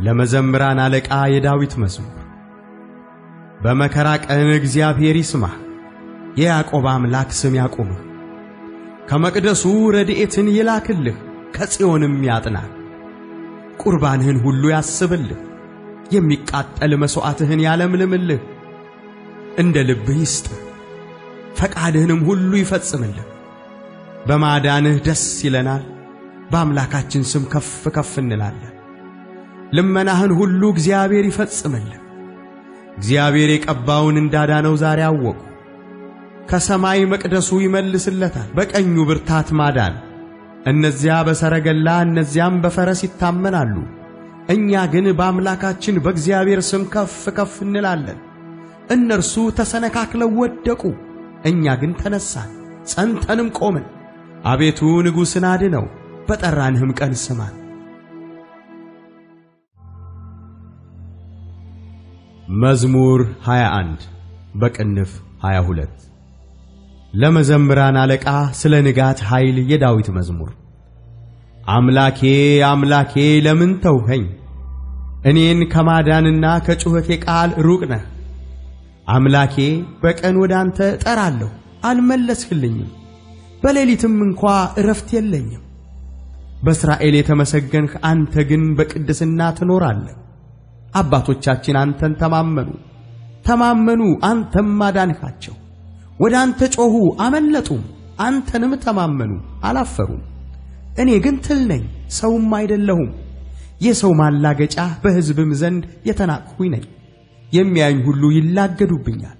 ለመዘምራን አለቃ የዳዊት መዝሙር። በመከራ ቀን እግዚአብሔር ይስማህ፣ የያዕቆብ አምላክ ስም ያቁምህ። ከመቅደሱ ረድኤትን ይላክልህ፣ ከጽዮንም ያጥናህ። ቁርባንህን ሁሉ ያስብልህ፣ የሚቃጠል መሥዋዕትህን ያለምልምልህ። እንደ ልብህ ይስጥህ፣ ፈቃድህንም ሁሉ ይፈጽምልህ። በማዳንህ ደስ ይለናል፣ በአምላካችን ስም ከፍ ከፍ እንላለን። ልመናህን ሁሉ እግዚአብሔር ይፈጽምልህ። እግዚአብሔር የቀባውን እንዳዳነው ዛሬ አወቁ። ከሰማይ መቅደሱ ይመልስለታል፣ በቀኙ ብርታት ማዳን። እነዚያ በሰረገላ እነዚያም በፈረስ ይታመናሉ፣ እኛ ግን በአምላካችን በእግዚአብሔር ስም ከፍ ከፍ እንላለን። እነርሱ ተሰነካክለው ወደቁ፣ እኛ ግን ተነሳን፣ ጸንተንም ቆምን። አቤቱ ንጉሥን አድነው፣ በጠራንህም ቀን ስማን። መዝሙር 21 በቅንፍ 22 ለመዘምራን አለቃ ስለ ንጋት ኃይል የዳዊት መዝሙር። አምላኬ አምላኬ ለምን ተውኸኝ? እኔን ከማዳንና ከጩኸቴ ቃል ሩቅ ነህ። አምላኬ በቀን ወደ አንተ እጠራለሁ፣ አልመለስህልኝም። በሌሊትም እንኳ እረፍት የለኝም። በእስራኤል የተመሰገንህ አንተ ግን በቅድስና ትኖራለህ። አባቶቻችን አንተን ተማመኑ ተማመኑ፣ አንተም አዳንሃቸው። ወደ አንተ ጮኹ አመለጡም፣ አንተንም ተማመኑ አላፈሩም። እኔ ግን ትል ነኝ ሰውም አይደለሁም፣ የሰው ማላገጫ በሕዝብም ዘንድ የተናቅሁኝ ነኝ። የሚያዩኝ ሁሉ ይላገዱብኛል፣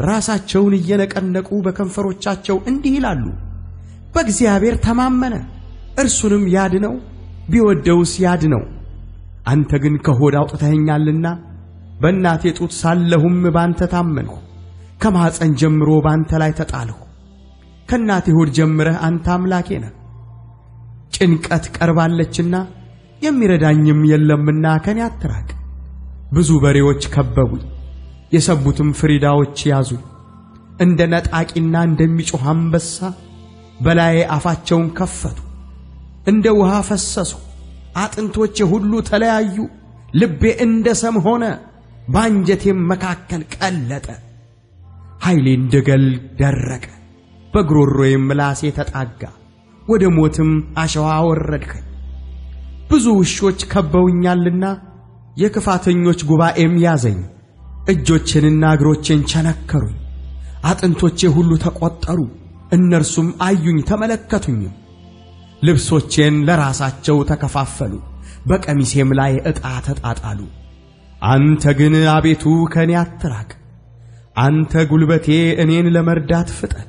ራሳቸውን እየነቀነቁ በከንፈሮቻቸው እንዲህ ይላሉ፣ በእግዚአብሔር ተማመነ እርሱንም ያድነው፣ ቢወደውስ ያድነው። አንተ ግን ከሆድ አውጥተኸኛልና በእናቴ ጡት ሳለሁም ባንተ ታመንሁ። ከማኅፀን ጀምሮ ባንተ ላይ ተጣልሁ። ከእናቴ ሆድ ጀምረህ አንተ አምላኬ ነህ። ጭንቀት ቀርባለችና የሚረዳኝም የለምና ከኔ አትራቅ። ብዙ በሬዎች ከበቡኝ፣ የሰቡትም ፍሪዳዎች ያዙኝ። እንደ ነጣቂና እንደሚጮኽ አንበሳ በላዬ አፋቸውን ከፈቱ፣ እንደ ውሃ ፈሰሱ። አጥንቶቼ ሁሉ ተለያዩ። ልቤ እንደ ሰም ሆነ፣ በአንጀቴም መካከል ቀለጠ። ኃይሌ እንደ ገል ደረቀ፣ በጉሮሮዬም ምላሴ ተጣጋ። ወደ ሞትም አሸዋ አወረድኸኝ። ብዙ ውሾች ከበውኛልና የክፋተኞች ጉባኤም ያዘኝ። እጆቼንና እግሮቼን ቸነከሩኝ። አጥንቶቼ ሁሉ ተቈጠሩ፣ እነርሱም አዩኝ ተመለከቱኝም። ልብሶቼን ለራሳቸው ተከፋፈሉ፣ በቀሚሴም ላይ ዕጣ ተጣጣሉ። አንተ ግን አቤቱ ከእኔ አትራቅ። አንተ ጉልበቴ እኔን ለመርዳት ፍጠን።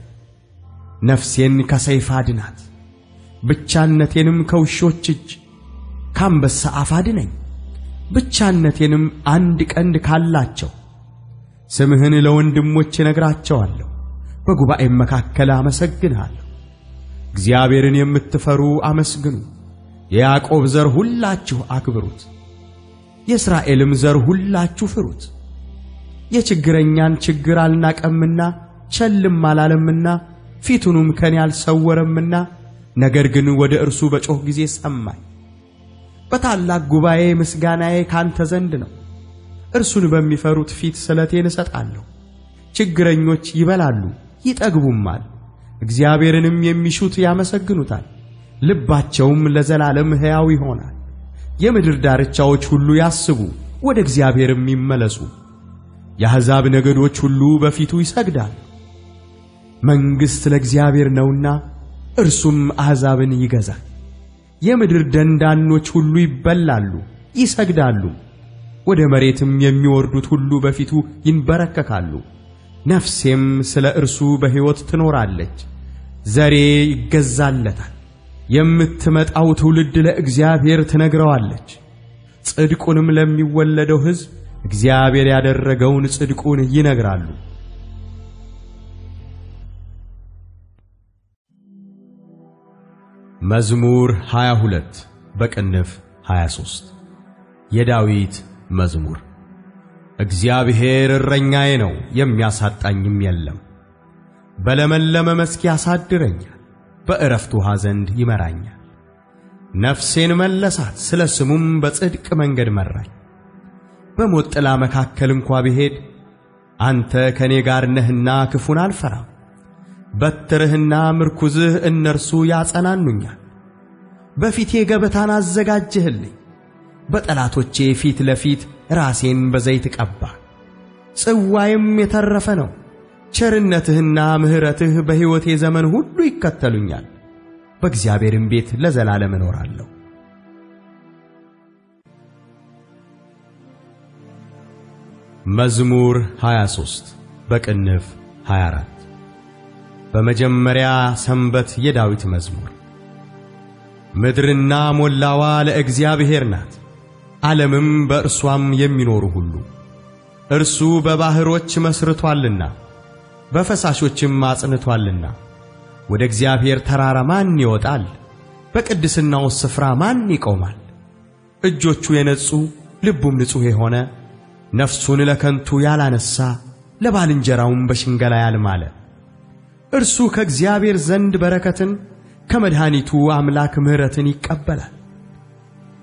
ነፍሴን ከሰይፍ አድናት፣ ብቻነቴንም ከውሾች እጅ ከአንበሳ አፍ አድነኝ። ብቻነቴንም አንድ ቀንድ ካላቸው ስምህን ለወንድሞች እነግራቸዋለሁ፣ በጉባኤም መካከል አመሰግንሃለሁ። እግዚአብሔርን የምትፈሩ አመስግኑ፣ የያዕቆብ ዘር ሁላችሁ አክብሩት። የእስራኤልም ዘር ሁላችሁ ፍሩት። የችግረኛን ችግር አልናቀምና ቸልም አላለምና ፊቱንም ከኔ አልሰወረምና፣ ነገር ግን ወደ እርሱ በጮኽ ጊዜ ሰማኝ። በታላቅ ጉባኤ ምስጋናዬ ካንተ ዘንድ ነው። እርሱን በሚፈሩት ፊት ስለቴን እሰጣለሁ። ችግረኞች ይበላሉ ይጠግቡማል፣ እግዚአብሔርንም የሚሹት ያመሰግኑታል። ልባቸውም ለዘላለም ሕያው ይሆናል። የምድር ዳርቻዎች ሁሉ ያስቡ፣ ወደ እግዚአብሔርም ይመለሱ። የአሕዛብ ነገዶች ሁሉ በፊቱ ይሰግዳል። መንግሥት ለእግዚአብሔር ነውና እርሱም አሕዛብን ይገዛል። የምድር ደንዳኖች ሁሉ ይበላሉ ይሰግዳሉ፣ ወደ መሬትም የሚወርዱት ሁሉ በፊቱ ይንበረከካሉ። ነፍሴም ስለ እርሱ በሕይወት ትኖራለች፣ ዘሬ ይገዛለታል። የምትመጣው ትውልድ ለእግዚአብሔር ትነግረዋለች። ጽድቁንም ለሚወለደው ሕዝብ እግዚአብሔር ያደረገውን ጽድቁን ይነግራሉ። መዝሙር 22 በቅንፍ 23 የዳዊት መዝሙር። እግዚአብሔር እረኛዬ ነው፣ የሚያሳጣኝም የለም። በለመለመ መስክ ያሳድረኛል፣ በዕረፍት ውኃ ዘንድ ይመራኛል። ነፍሴን መለሳት፣ ስለ ስሙም በጽድቅ መንገድ መራኝ። በሞት ጥላ መካከል እንኳ ብሄድ አንተ ከእኔ ጋር ነህና ክፉን አልፈራም። በትርህና ምርኩዝህ እነርሱ ያጸናኑኛል። በፊቴ ገበታን አዘጋጀህልኝ፣ በጠላቶቼ ፊት ለፊት ራሴን በዘይት ቀባ። ጽዋይም የተረፈ ነው። ቸርነትህና ምሕረትህ በሕይወቴ ዘመን ሁሉ ይከተሉኛል፣ በእግዚአብሔርም ቤት ለዘላለም እኖራለሁ። መዝሙር 23 በቅንፍ 24 በመጀመሪያ ሰንበት የዳዊት መዝሙር። ምድርና ሞላዋ ለእግዚአብሔር ናት፣ ዓለምም በእርሷም የሚኖሩ ሁሉ። እርሱ በባሕሮች መስርቶአልና በፈሳሾችም አጽንቶአልና። ወደ እግዚአብሔር ተራራ ማን ይወጣል? በቅድስናው ስፍራ ማን ይቆማል? እጆቹ የነጹ ልቡም ንጹሕ የሆነ ነፍሱን ለከንቱ ያላነሣ ለባልንጀራውም በሽንገላ ያልማለ እርሱ ከእግዚአብሔር ዘንድ በረከትን ከመድኃኒቱ አምላክ ምሕረትን ይቀበላል።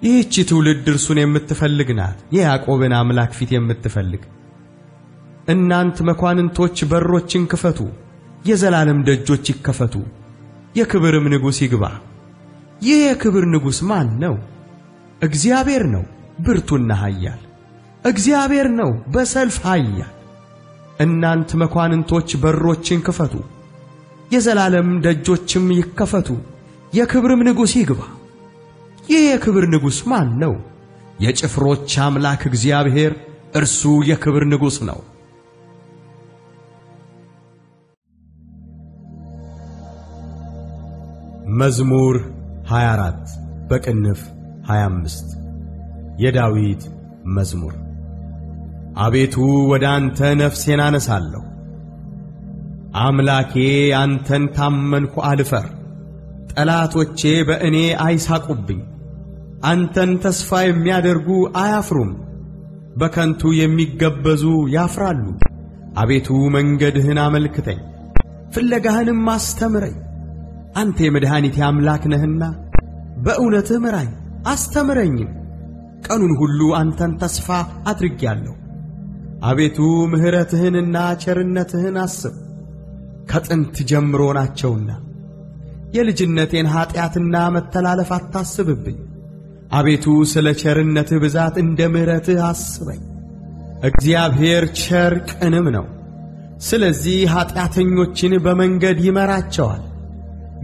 ይህች ትውልድ እርሱን የምትፈልግ ናት፣ የያዕቆብን አምላክ ፊት የምትፈልግ። እናንት መኳንንቶች በሮችን ክፈቱ፣ የዘላለም ደጆች ይከፈቱ፣ የክብርም ንጉሥ ይግባ። ይህ የክብር ንጉሥ ማን ነው? እግዚአብሔር ነው፣ ብርቱና ኃያል እግዚአብሔር ነው፣ በሰልፍ ኃያል። እናንት መኳንንቶች በሮችን ክፈቱ የዘላለም ደጆችም ይከፈቱ፣ የክብርም ንጉሥ ይግባ። ይህ የክብር ንጉሥ ማን ነው? የጭፍሮች አምላክ እግዚአብሔር እርሱ የክብር ንጉሥ ነው። መዝሙር 24 በቅንፍ 25 የዳዊት መዝሙር። አቤቱ ወደ አንተ ነፍሴን አነሳለሁ አምላኬ አንተን ታመንኩ አልፈር። ጠላቶቼ በእኔ አይሳቁብኝ። አንተን ተስፋ የሚያደርጉ አያፍሩም፣ በከንቱ የሚገበዙ ያፍራሉ። አቤቱ መንገድህን አመልክተኝ፣ ፍለጋህንም አስተምረኝ። አንተ የመድኃኒቴ አምላክ ነህና በእውነትህ ምራኝ አስተምረኝም። ቀኑን ሁሉ አንተን ተስፋ አድርጌአለሁ። አቤቱ ምሕረትህንና ቸርነትህን አስብ ከጥንት ጀምሮ ናቸውና የልጅነቴን ኀጢአትና መተላለፍ አታስብብኝ። አቤቱ ስለ ቸርነትህ ብዛት እንደ ምሕረትህ አስበኝ። እግዚአብሔር ቸር ቅንም ነው። ስለዚህ ኀጢአተኞችን በመንገድ ይመራቸዋል፣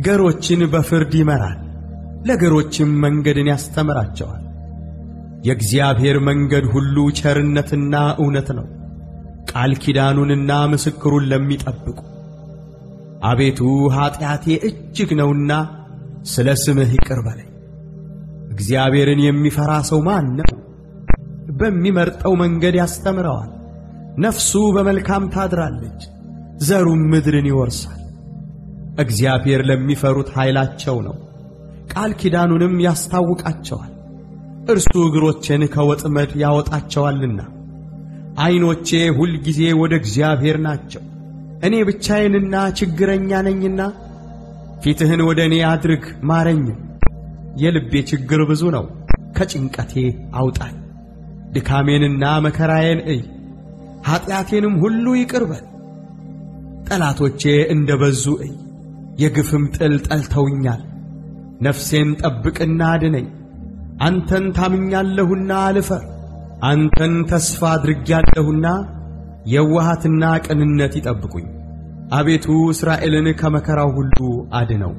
ገሮችን በፍርድ ይመራል፣ ለገሮችም መንገድን ያስተምራቸዋል። የእግዚአብሔር መንገድ ሁሉ ቸርነትና እውነት ነው፣ ቃል ኪዳኑንና ምስክሩን ለሚጠብቁ አቤቱ ኀጢአቴ እጅግ ነውና ስለ ስምህ ይቅር በለኝ። እግዚአብሔርን የሚፈራ ሰው ማን ነው? በሚመርጠው መንገድ ያስተምረዋል። ነፍሱ በመልካም ታድራለች፣ ዘሩም ምድርን ይወርሳል። እግዚአብሔር ለሚፈሩት ኃይላቸው ነው፣ ቃል ኪዳኑንም ያስታውቃቸዋል። እርሱ እግሮቼን ከወጥመድ ያወጣቸዋልና። ዐይኖቼ ሁልጊዜ ወደ እግዚአብሔር ናቸው። እኔ ብቻዬንና ችግረኛ ነኝና ፊትህን ወደ እኔ አድርግ ማረኝም። የልቤ ችግር ብዙ ነው፣ ከጭንቀቴ አውጣኝ። ድካሜንና መከራዬን እይ፣ ኀጢአቴንም ሁሉ ይቅር በል። ጠላቶቼ እንደ በዙ እይ፣ የግፍም ጥል ጠልተውኛል። ነፍሴን ጠብቅና አድነኝ። አንተን ታምኛለሁና አልፈር። አንተን ተስፋ አድርጌያለሁና የዋሃትና ቅንነት ይጠብቁኝ። አቤቱ እስራኤልን ከመከራው ሁሉ አድነው።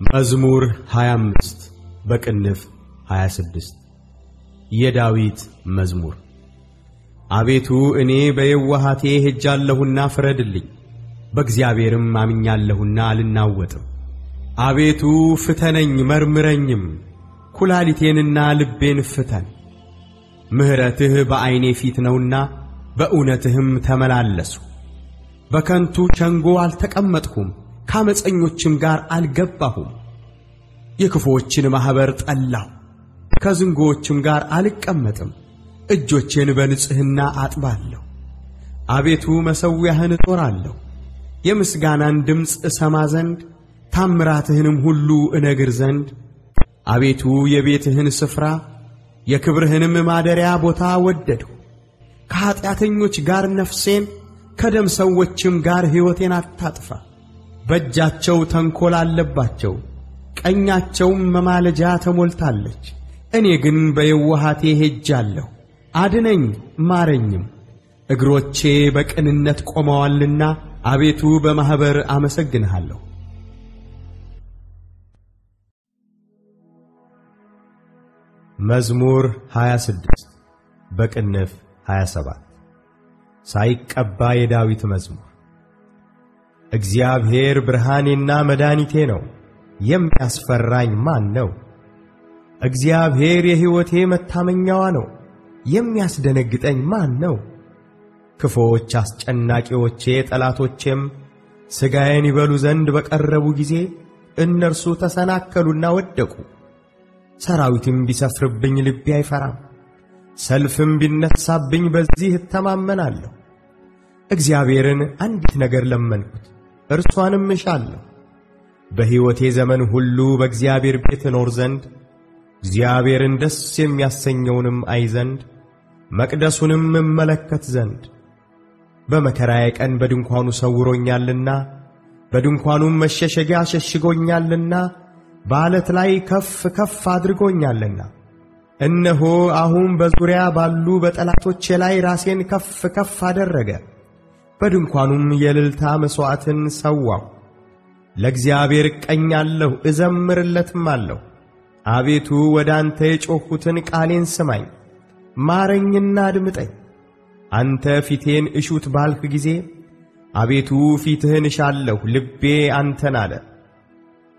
መዝሙር 25 በቅንፍ 26 የዳዊት መዝሙር። አቤቱ እኔ በየዋሃቴ ሄጃለሁና ፍረድልኝ፣ በእግዚአብሔርም አምኛለሁና አልናወጥም። አቤቱ ፍተነኝ መርምረኝም፣ ኩላሊቴንና ልቤን ፍተን። ምሕረትህ በዐይኔ ፊት ነውና በእውነትህም ተመላለሱ። በከንቱ ሸንጎ አልተቀመጥሁም፣ ከዓመፀኞችም ጋር አልገባሁም። የክፉዎችን ማኅበር ጠላሁ፣ ከዝንጎዎችም ጋር አልቀመጥም። እጆቼን በንጽሕና አጥባለሁ። አቤቱ መሠዊያህን እጦራለሁ፣ የምስጋናን ድምፅ እሰማ ዘንድ ታምራትህንም ሁሉ እነግር ዘንድ። አቤቱ የቤትህን ስፍራ የክብርህንም ማደሪያ ቦታ ወደድሁ። ከኀጢአተኞች ጋር ነፍሴን ከደም ሰዎችም ጋር ሕይወቴን አታጥፋ። በእጃቸው ተንኰል አለባቸው፣ ቀኛቸውም መማለጃ ተሞልታለች። እኔ ግን በየዋሃቴ ሄጃለሁ፣ አድነኝ ማረኝም። እግሮቼ በቅንነት ቆመዋልና አቤቱ በማኅበር አመሰግንሃለሁ። መዝሙር 26 በቅንፍ 27 ሳይቀባ የዳዊት መዝሙር። እግዚአብሔር ብርሃኔና መድኃኒቴ ነው፣ የሚያስፈራኝ ማን ነው? እግዚአብሔር የሕይወቴ መታመኛዋ ነው፣ የሚያስደነግጠኝ ማን ነው? ክፉዎች አስጨናቂዎቼ ጠላቶቼም ሥጋዬን ይበሉ ዘንድ በቀረቡ ጊዜ እነርሱ ተሰናከሉና ወደቁ። ሰራዊትም ቢሰፍርብኝ ልቤ አይፈራም፣ ሰልፍም ቢነሳብኝ በዚህ እተማመናለሁ። እግዚአብሔርን አንዲት ነገር ለመንኩት፣ እርሷንም እሻለሁ፣ በሕይወቴ ዘመን ሁሉ በእግዚአብሔር ቤት እኖር ዘንድ እግዚአብሔርን ደስ የሚያሰኘውንም አይ ዘንድ መቅደሱንም እመለከት ዘንድ። በመከራዬ ቀን በድንኳኑ ሰውሮኛልና በድንኳኑም መሸሸጊያ ሸሽጎኛልና በዓለት ላይ ከፍ ከፍ አድርጎኛልና። እነሆ አሁን በዙሪያ ባሉ በጠላቶቼ ላይ ራሴን ከፍ ከፍ አደረገ። በድንኳኑም የእልልታ መሥዋዕትን ሰዋሁ። ለእግዚአብሔር እቀኛለሁ እዘምርለትም አለሁ። አቤቱ ወደ አንተ የጮኽሁትን ቃሌን ስማኝ፣ ማረኝና አድምጠኝ። አንተ ፊቴን እሹት ባልህ ጊዜ አቤቱ ፊትህን እሻለሁ፣ ልቤ አንተን አለ።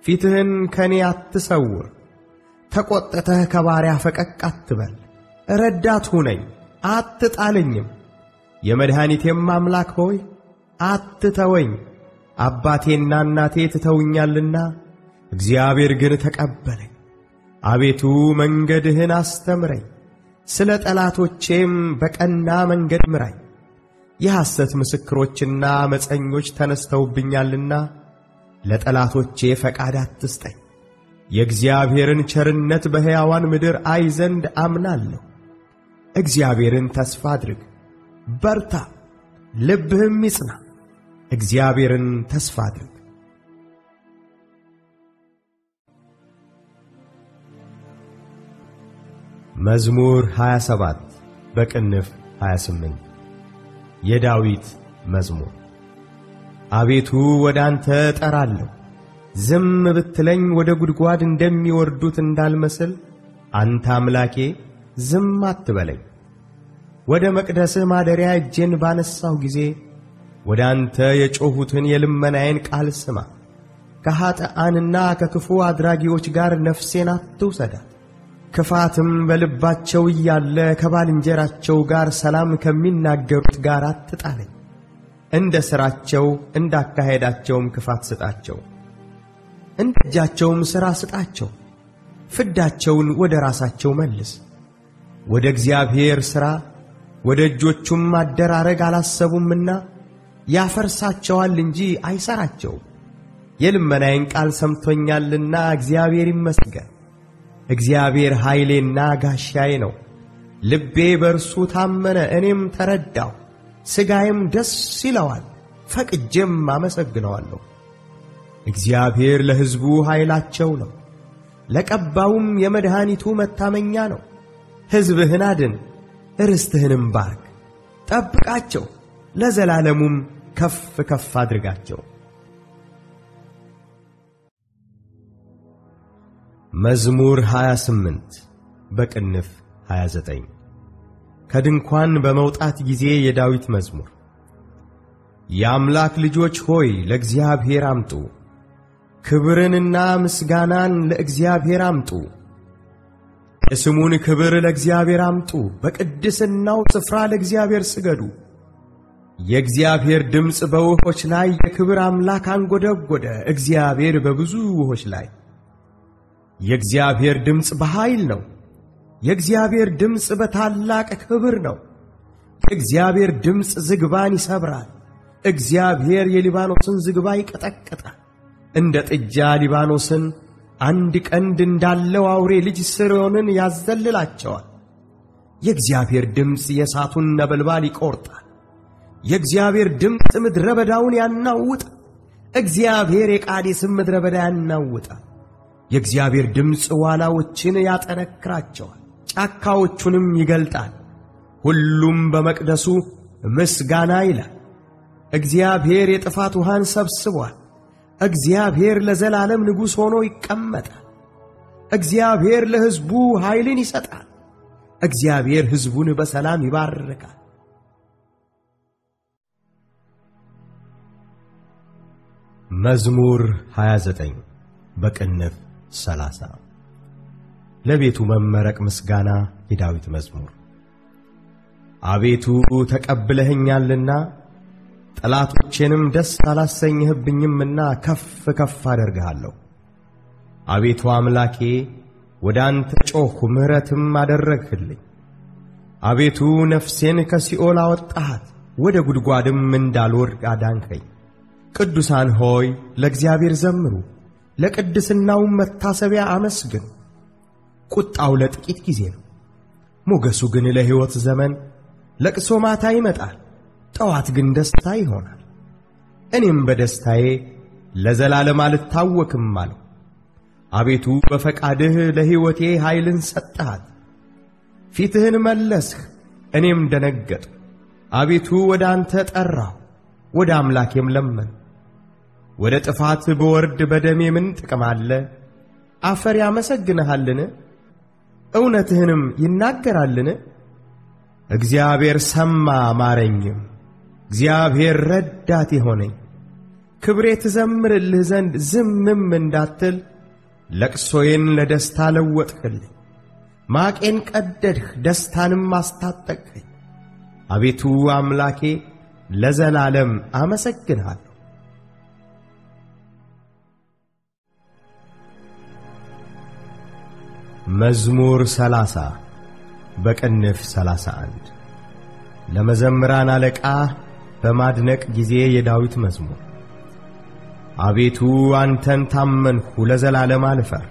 ፊትህን ከኔ አትሰውር፣ ተቈጥተህ ከባሪያ ፈቀቅ አትበል። ረዳት ሁነኝ አትጣለኝም። የመድኃኒቴም አምላክ ሆይ አትተወኝ። አባቴና እናቴ ትተውኛልና እግዚአብሔር ግን ተቀበለኝ። አቤቱ መንገድህን አስተምረኝ፣ ስለ ጠላቶቼም በቀና መንገድ ምራኝ። የሐሰት ምስክሮችና ዓመፀኞች ተነስተውብኛልና ለጠላቶቼ ፈቃድ አትስጠኝ። የእግዚአብሔርን ቸርነት በሕያዋን ምድር አይ ዘንድ አምናለሁ። እግዚአብሔርን ተስፋ አድርግ፣ በርታ፣ ልብህም ይጽና። እግዚአብሔርን ተስፋ አድርግ። መዝሙር 27 በቅንፍ 28 የዳዊት መዝሙር። አቤቱ ወደ አንተ እጠራለሁ፣ ዝም ብትለኝ ወደ ጉድጓድ እንደሚወርዱት እንዳልመስል፣ አንተ አምላኬ ዝም አትበለኝ። ወደ መቅደስህ ማደሪያ እጄን ባነሳሁ ጊዜ ወደ አንተ የጮኹትን የልመናዬን ቃል ስማ። ከኀጥኣንና ከክፉ አድራጊዎች ጋር ነፍሴን አትውሰዳት። ክፋትም በልባቸው እያለ ከባልንጀራቸው ጋር ሰላም ከሚናገሩት ጋር አትጣለኝ። እንደ ሥራቸው እንዳካሄዳቸውም ክፋት ስጣቸው። እንደ እጃቸውም ሥራ ስጣቸው። ፍዳቸውን ወደ ራሳቸው መልስ። ወደ እግዚአብሔር ሥራ ወደ እጆቹም አደራረግ አላሰቡምና ያፈርሳቸዋል እንጂ አይሠራቸውም። የልመናዬን ቃል ሰምቶኛልና እግዚአብሔር ይመስገን። እግዚአብሔር ኃይሌና ጋሻዬ ነው። ልቤ በእርሱ ታመነ፣ እኔም ተረዳሁ። ሥጋዬም ደስ ይለዋል፣ ፈቅጄም አመሰግነዋለሁ። እግዚአብሔር ለሕዝቡ ኃይላቸው ነው፣ ለቀባውም የመድኃኒቱ መታመኛ ነው። ሕዝብህን አድን፣ ርስትህንም ባርክ፣ ጠብቃቸው፣ ለዘላለሙም ከፍ ከፍ አድርጋቸው። መዝሙር 28 በቅንፍ 29 ከድንኳን በመውጣት ጊዜ የዳዊት መዝሙር። የአምላክ ልጆች ሆይ ለእግዚአብሔር አምጡ፣ ክብርንና ምስጋናን ለእግዚአብሔር አምጡ። የስሙን ክብር ለእግዚአብሔር አምጡ፣ በቅድስናው ስፍራ ለእግዚአብሔር ስገዱ። የእግዚአብሔር ድምፅ በውሆች ላይ የክብር አምላክ አንጐደጐደ፣ እግዚአብሔር በብዙ ውሆች ላይ የእግዚአብሔር ድምፅ በኃይል ነው። የእግዚአብሔር ድምፅ በታላቅ ክብር ነው። የእግዚአብሔር ድምፅ ዝግባን ይሰብራል። እግዚአብሔር የሊባኖስን ዝግባ ይቀጠቅጣል። እንደ ጥጃ ሊባኖስን አንድ ቀንድ እንዳለው አውሬ ልጅ ስርዮንን ያዘልላቸዋል። የእግዚአብሔር ድምፅ የእሳቱን ነበልባል ይቈርጣል። የእግዚአብሔር ድምፅ ምድረ በዳውን ያናውጣል። እግዚአብሔር የቃዴስን ምድረ በዳ ያናውጣል። የእግዚአብሔር ድምፅ ዋላዎችን ያጠነክራቸዋል፣ ጫካዎቹንም ይገልጣል። ሁሉም በመቅደሱ ምስጋና ይላል። እግዚአብሔር የጥፋት ውሃን ሰብስቧል። እግዚአብሔር ለዘላለም ንጉሥ ሆኖ ይቀመጣል። እግዚአብሔር ለሕዝቡ ኃይልን ይሰጣል። እግዚአብሔር ሕዝቡን በሰላም ይባርካል። መዝሙር 29 በቅንፍ 30 ለቤቱ መመረቅ ምስጋና የዳዊት መዝሙር። አቤቱ ተቀብለኸኛልና ጠላቶቼንም ደስ አላሰኘህብኝምና ከፍ ከፍ አደርግሃለሁ። አቤቱ አምላኬ ወደ አንተ ጮኽሁ፣ ምሕረትም አደረግህልኝ። አቤቱ ነፍሴን ከሲኦል አወጣሃት፣ ወደ ጉድጓድም እንዳልወድቅ አዳንከኝ። ቅዱሳን ሆይ ለእግዚአብሔር ዘምሩ፣ ለቅድስናውም መታሰቢያ አመስግኑ። ቁጣው ለጥቂት ጊዜ ነው፣ ሞገሱ ግን ለሕይወት ዘመን። ለቅሶ ማታ ይመጣል፣ ጠዋት ግን ደስታ ይሆናል። እኔም በደስታዬ ለዘላለም አልታወክም አልሁ። አቤቱ በፈቃድህ ለሕይወቴ ኃይልን ሰጠሃት። ፊትህን መለስህ፣ እኔም ደነገጥሁ። አቤቱ ወደ አንተ ጠራሁ፣ ወደ አምላኬም ለመን። ወደ ጥፋት ብወርድ በደሜ ምን ጥቅም አለ? አፈር ያመሰግንሃልን? እውነትህንም ይናገራልን? እግዚአብሔር ሰማ ማረኝም፣ እግዚአብሔር ረዳቴ ሆነኝ። ክብሬ ትዘምርልህ ዘንድ ዝምም እንዳትል ለቅሶዬን ለደስታ ለወጥህልኝ። ማቄን ቀደድህ፣ ደስታንም አስታጠቅኸኝ። አቤቱ አምላኬ ለዘላለም አመሰግንሃለሁ። መዝሙር ሰላሳ በቅንፍ ሰላሳ አንድ ለመዘምራን አለቃ በማድነቅ ጊዜ የዳዊት መዝሙር። አቤቱ አንተን ታመንሁ፣ ለዘላለም አልፈር፣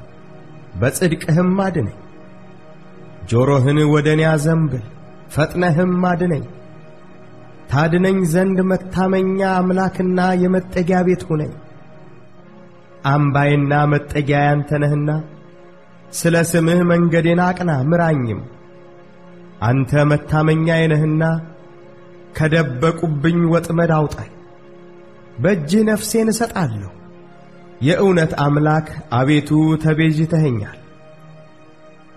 በጽድቅህም አድነኝ። ጆሮህን ወደ እኔ አዘንብል፣ ፈጥነህም አድነኝ። ታድነኝ ዘንድ መታመኛ አምላክና የመጠጊያ ቤት ሁነኝ። አምባዬና መጠጊያ ያንተ ነህና ስለ ስምህ መንገዴን አቅና ምራኝም። አንተ መታመኛዬ ነህና ከደበቁብኝ ወጥመድ አውጣኝ። በእጅህ ነፍሴን እሰጣለሁ። የእውነት አምላክ አቤቱ ተቤዥተኸኛል።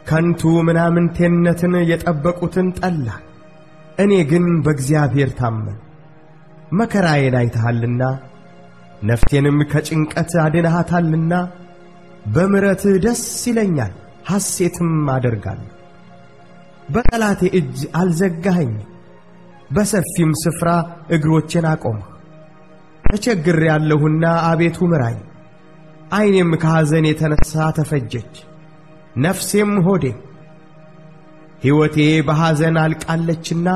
ከንቱ ምናምንቴነትን የጠበቁትን ጠላህ። እኔ ግን በእግዚአብሔር ታመን። መከራዬን አይተሃልና ነፍሴንም ከጭንቀት አድነሃታልና በምሕረትህ ደስ ይለኛል፣ ሐሴትም አደርጋለሁ። በጠላቴ እጅ አልዘጋኸኝም፣ በሰፊም ስፍራ እግሮቼን አቆምህ። ተቸግሬአለሁና አቤቱ ምራኝ። ዐይኔም ከሐዘን የተነሣ ተፈጀች፣ ነፍሴም ሆዴም። ሕይወቴ በሐዘን አልቃለችና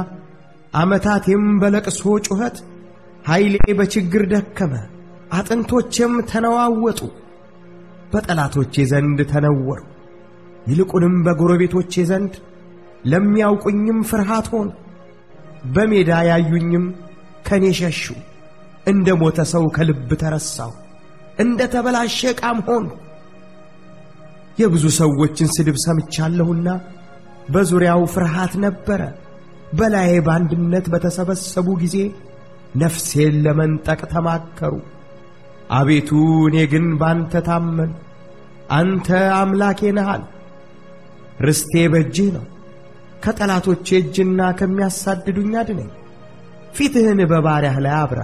ዓመታቴም በለቅሶ ጩኸት፣ ኃይሌ በችግር ደከመ፣ አጥንቶቼም ተነዋወጡ። በጠላቶቼ ዘንድ ተነወሩ፣ ይልቁንም በጎረቤቶቼ ዘንድ ለሚያውቁኝም ፍርሃት ሆኑ። በሜዳ ያዩኝም ከኔ ሸሹ። እንደ ሞተ ሰው ከልብ ተረሳሁ፣ እንደ ተበላሸ ዕቃም ሆኑ። የብዙ ሰዎችን ስድብ ሰምቻለሁና በዙሪያው ፍርሃት ነበረ። በላዬ በአንድነት በተሰበሰቡ ጊዜ ነፍሴን ለመንጠቅ ተማከሩ። አቤቱ እኔ ግን ባንተ ታመን፣ አንተ አምላኬ ነሃል። ርስቴ በእጅህ ነው። ከጠላቶቼ እጅና ከሚያሳድዱኝ አድነኝ። ፊትህን በባሪያህ ላይ አብራ፣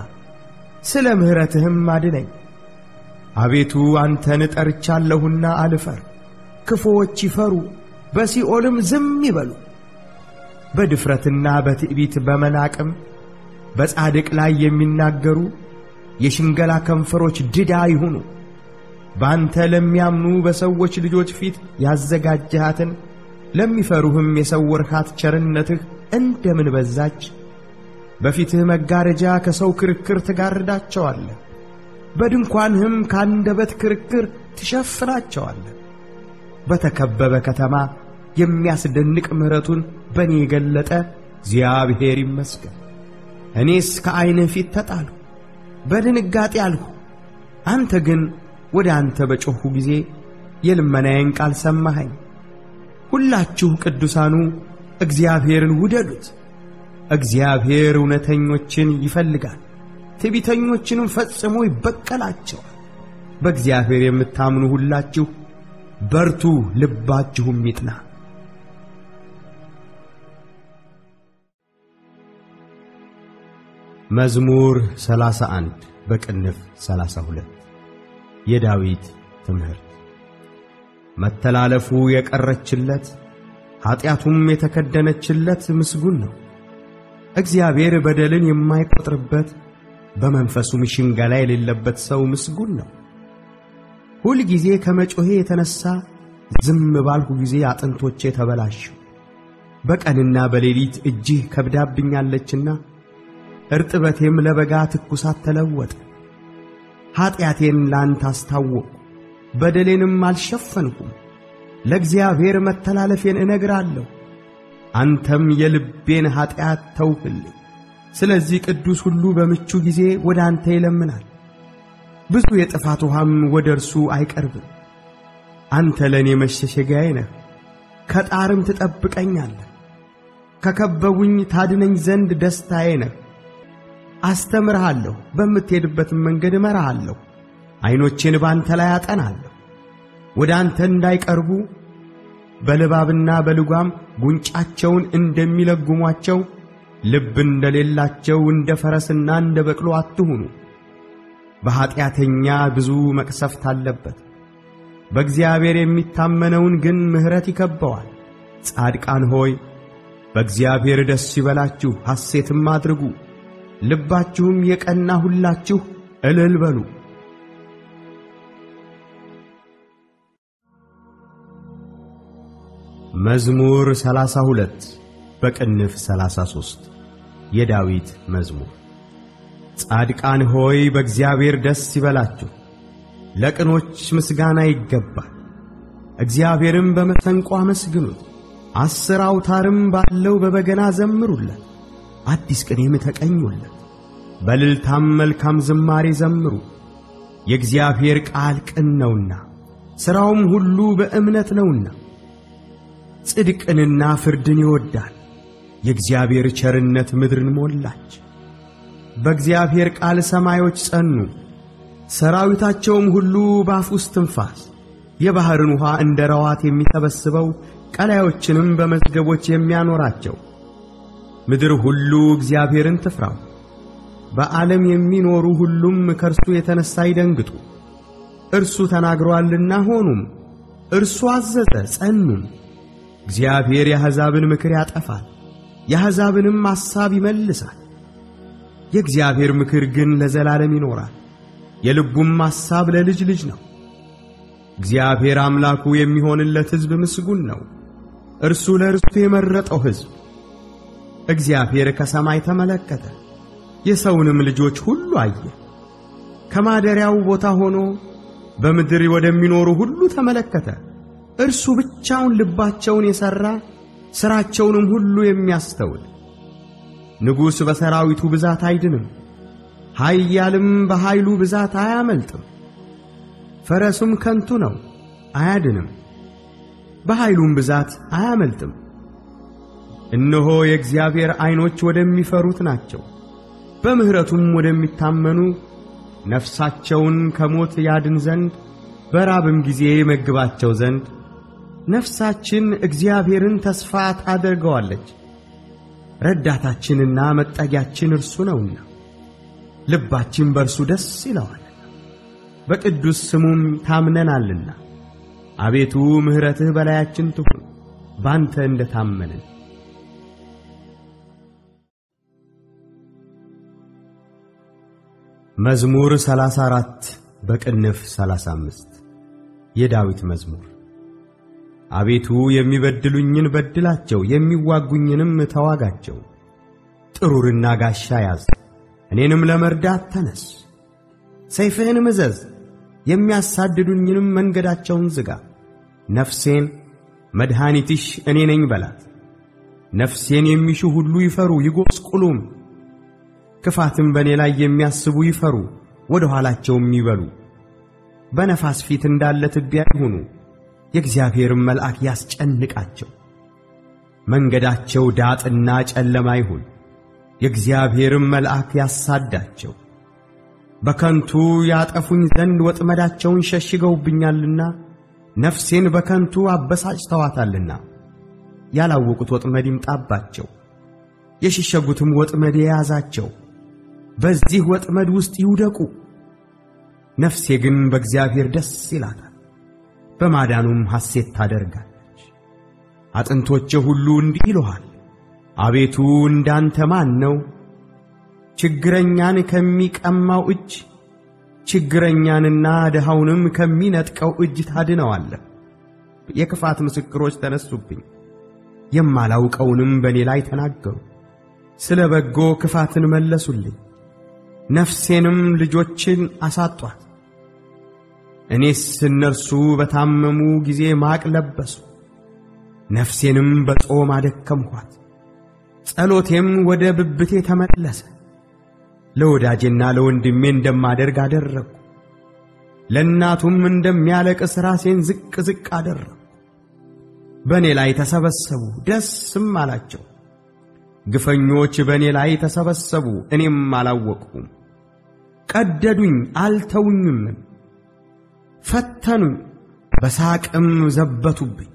ስለ ምሕረትህም አድነኝ። አቤቱ አንተን ጠርቻለሁና አልፈር። ክፉዎች ይፈሩ፣ በሲኦልም ዝም ይበሉ። በድፍረትና በትዕቢት በመናቅም በጻድቅ ላይ የሚናገሩ የሽንገላ ከንፈሮች ድዳ ይሁኑ። በአንተ ለሚያምኑ በሰዎች ልጆች ፊት ያዘጋጀሃትን ለሚፈሩህም የሰወርሃት ቸርነትህ እንደምን በዛች! በፊትህ መጋረጃ ከሰው ክርክር ትጋርዳቸዋለህ፣ በድንኳንህም ከአንደበት ክርክር ትሸፍናቸዋለህ። በተከበበ ከተማ የሚያስደንቅ ምሕረቱን በእኔ የገለጠ እግዚአብሔር ይመስገን። እኔስ ከዐይንህ ፊት ተጣልሁ፣ በድንጋጤ አልሁ። አንተ ግን ወደ አንተ በጮኽሁ ጊዜ የልመናዬን ቃል ሰማኸኝ። ሁላችሁ ቅዱሳኑ እግዚአብሔርን ውደዱት። እግዚአብሔር እውነተኞችን ይፈልጋል፣ ትዕቢተኞችንም ፈጽሞ ይበቀላቸዋል። በእግዚአብሔር የምታምኑ ሁላችሁ በርቱ፣ ልባችሁም ይጥና። መዝሙር 31 በቅንፍ 32 የዳዊት ትምህርት። መተላለፉ የቀረችለት ኀጢአቱም የተከደነችለት ምስጉን ነው። እግዚአብሔር በደልን የማይቈጥርበት በመንፈሱም ሽንገላ የሌለበት ሰው ምስጉን ነው። ሁል ጊዜ ከመጮኼ የተነሣ ዝም ባልሁ ጊዜ አጥንቶቼ ተበላሹ። በቀንና በሌሊት እጅህ ከብዳብኛለችና እርጥበቴም ለበጋ ትኩሳት ተለወጠ። ኀጢአቴን ላንተ አስታወቅሁ፣ በደሌንም አልሸፈንኩም። ለእግዚአብሔር መተላለፌን እነግራለሁ፣ አንተም የልቤን ኀጢአት ተውህልኝ። ስለዚህ ቅዱስ ሁሉ በምቹ ጊዜ ወደ አንተ ይለምናል፣ ብዙ የጥፋት ውሃም ወደ እርሱ አይቀርብም። አንተ ለእኔ መሸሸጊያዬ ነህ፣ ከጣርም ትጠብቀኛለህ። ከከበቡኝ ታድነኝ ዘንድ ደስታዬ ነህ። አስተምርሃለሁ፣ በምትሄድበትም መንገድ እመራሃለሁ። ዐይኖቼን ባንተ ላይ አጠናለሁ። ወደ አንተ እንዳይቀርቡ በልባብና በልጓም ጉንጫቸውን እንደሚለጉሟቸው ልብ እንደሌላቸው እንደ ፈረስና እንደ በቅሎ አትሁኑ። በኀጢአተኛ ብዙ መቅሰፍት አለበት፣ በእግዚአብሔር የሚታመነውን ግን ምሕረት ይከበዋል። ጻድቃን ሆይ በእግዚአብሔር ደስ ይበላችሁ፣ ሐሴትም አድርጉ፣ ልባችሁም የቀና ሁላችሁ እልል በሉ። መዝሙር 32 በቅንፍ 33 የዳዊት መዝሙር። ጻድቃን ሆይ በእግዚአብሔር ደስ ይበላችሁ፣ ለቅኖች ምስጋና ይገባል። እግዚአብሔርም በመሰንቆ አመስግኑት፣ አስር አውታርም ባለው በበገና ዘምሩለት፣ አዲስ ቅኔም ተቀኙለት፣ በልልታም መልካም ዝማሬ ዘምሩ። የእግዚአብሔር ቃል ቅን ነውና ሥራውም ሁሉ በእምነት ነውና ጽድቅንና ፍርድን ይወዳል። የእግዚአብሔር ቸርነት ምድርን ሞላች። በእግዚአብሔር ቃል ሰማዮች ጸኑ፣ ሰራዊታቸውም ሁሉ በአፉ እስትንፋስ። የባሕርን ውኃ እንደ ረዋት የሚሰበስበው ቀላዮችንም በመዝገቦች የሚያኖራቸው። ምድር ሁሉ እግዚአብሔርን ትፍራው፣ በዓለም የሚኖሩ ሁሉም ከእርሱ የተነሣ ይደንግጡ። እርሱ ተናግሮአልና ሆኑም፣ እርሱ አዘዘ ጸኑም። እግዚአብሔር የአሕዛብን ምክር ያጠፋል፣ የአሕዛብንም አሳብ ይመልሳል። የእግዚአብሔር ምክር ግን ለዘላለም ይኖራል፣ የልቡም ሐሳብ ለልጅ ልጅ ነው። እግዚአብሔር አምላኩ የሚሆንለት ሕዝብ ምስጉን ነው፣ እርሱ ለርስቱ የመረጠው ሕዝብ። እግዚአብሔር ከሰማይ ተመለከተ፣ የሰውንም ልጆች ሁሉ አየ። ከማደሪያው ቦታ ሆኖ በምድር ወደሚኖሩ ሁሉ ተመለከተ። እርሱ ብቻውን ልባቸውን የሠራ ሥራቸውንም ሁሉ የሚያስተውል ንጉሥ በሰራዊቱ ብዛት አይድንም፣ ኃያልም በኃይሉ ብዛት አያመልጥም። ፈረሱም ከንቱ ነው አያድንም፣ በኃይሉም ብዛት አያመልጥም። እነሆ የእግዚአብሔር ዐይኖች ወደሚፈሩት ናቸው፣ በምሕረቱም ወደሚታመኑ ነፍሳቸውን ከሞት ያድን ዘንድ በራብም ጊዜ መግባቸው ዘንድ ነፍሳችን እግዚአብሔርን ተስፋ ታደርገዋለች። ረዳታችንና መጠጊያችን እርሱ ነውና ልባችን በእርሱ ደስ ይለዋል፣ በቅዱስ ስሙም ታምነናልና። አቤቱ ምሕረትህ በላያችን ትሁን፣ ባንተ እንደ ታመንን። መዝሙር 34 በቅንፍ 35 የዳዊት መዝሙር። አቤቱ የሚበድሉኝን በድላቸው፣ የሚዋጉኝንም ተዋጋቸው። ጥሩርና ጋሻ ያዝ፣ እኔንም ለመርዳት ተነስ። ሰይፍህን ምዘዝ፣ የሚያሳድዱኝንም መንገዳቸውን ዝጋ። ነፍሴን መድኃኒትሽ እኔ ነኝ በላት። ነፍሴን የሚሹ ሁሉ ይፈሩ ይጐስቁሉም። ክፋትም በእኔ ላይ የሚያስቡ ይፈሩ፣ ወደ ኋላቸውም ይበሉ። በነፋስ ፊት እንዳለ ትቢያ ይሁኑ፣ የእግዚአብሔርም መልአክ ያስጨንቃቸው። መንገዳቸው ዳጥና ጨለማ ይሁን፣ የእግዚአብሔርም መልአክ ያሳዳቸው። በከንቱ ያጠፉኝ ዘንድ ወጥመዳቸውን ሸሽገውብኛልና ነፍሴን በከንቱ አበሳጭተዋታልና። ያላወቁት ወጥመድ ይምጣባቸው፣ የሸሸጉትም ወጥመድ የያዛቸው። በዚህ ወጥመድ ውስጥ ይውደቁ። ነፍሴ ግን በእግዚአብሔር ደስ ይላታል፣ በማዳኑም ሐሴት ታደርጋለች። አጥንቶቼ ሁሉ እንዲህ ይሉሃል፣ አቤቱ እንዳንተ ማን ነው? ችግረኛን ከሚቀማው እጅ ችግረኛንና ድሃውንም ከሚነጥቀው እጅ ታድነዋለህ። የክፋት ምስክሮች ተነሱብኝ፣ የማላውቀውንም በእኔ ላይ ተናገሩ። ስለ በጎ ክፋትን መለሱልኝ፣ ነፍሴንም ልጆችን አሳጧት። እኔስ እነርሱ በታመሙ ጊዜ ማቅ ለበሱ፣ ነፍሴንም በጾም አደከምኋት። ጸሎቴም ወደ ብብቴ ተመለሰ። ለወዳጄና ለወንድሜ እንደማደርግ አደረግሁ፣ ለእናቱም እንደሚያለቅስ ራሴን ዝቅ ዝቅ አደረግሁ። በእኔ ላይ ተሰበሰቡ ደስም አላቸው። ግፈኞች በእኔ ላይ ተሰበሰቡ፣ እኔም አላወቅሁም። ቀደዱኝ አልተውኝም፣ ፈተኑኝ በሳቅም ዘበቱብኝ።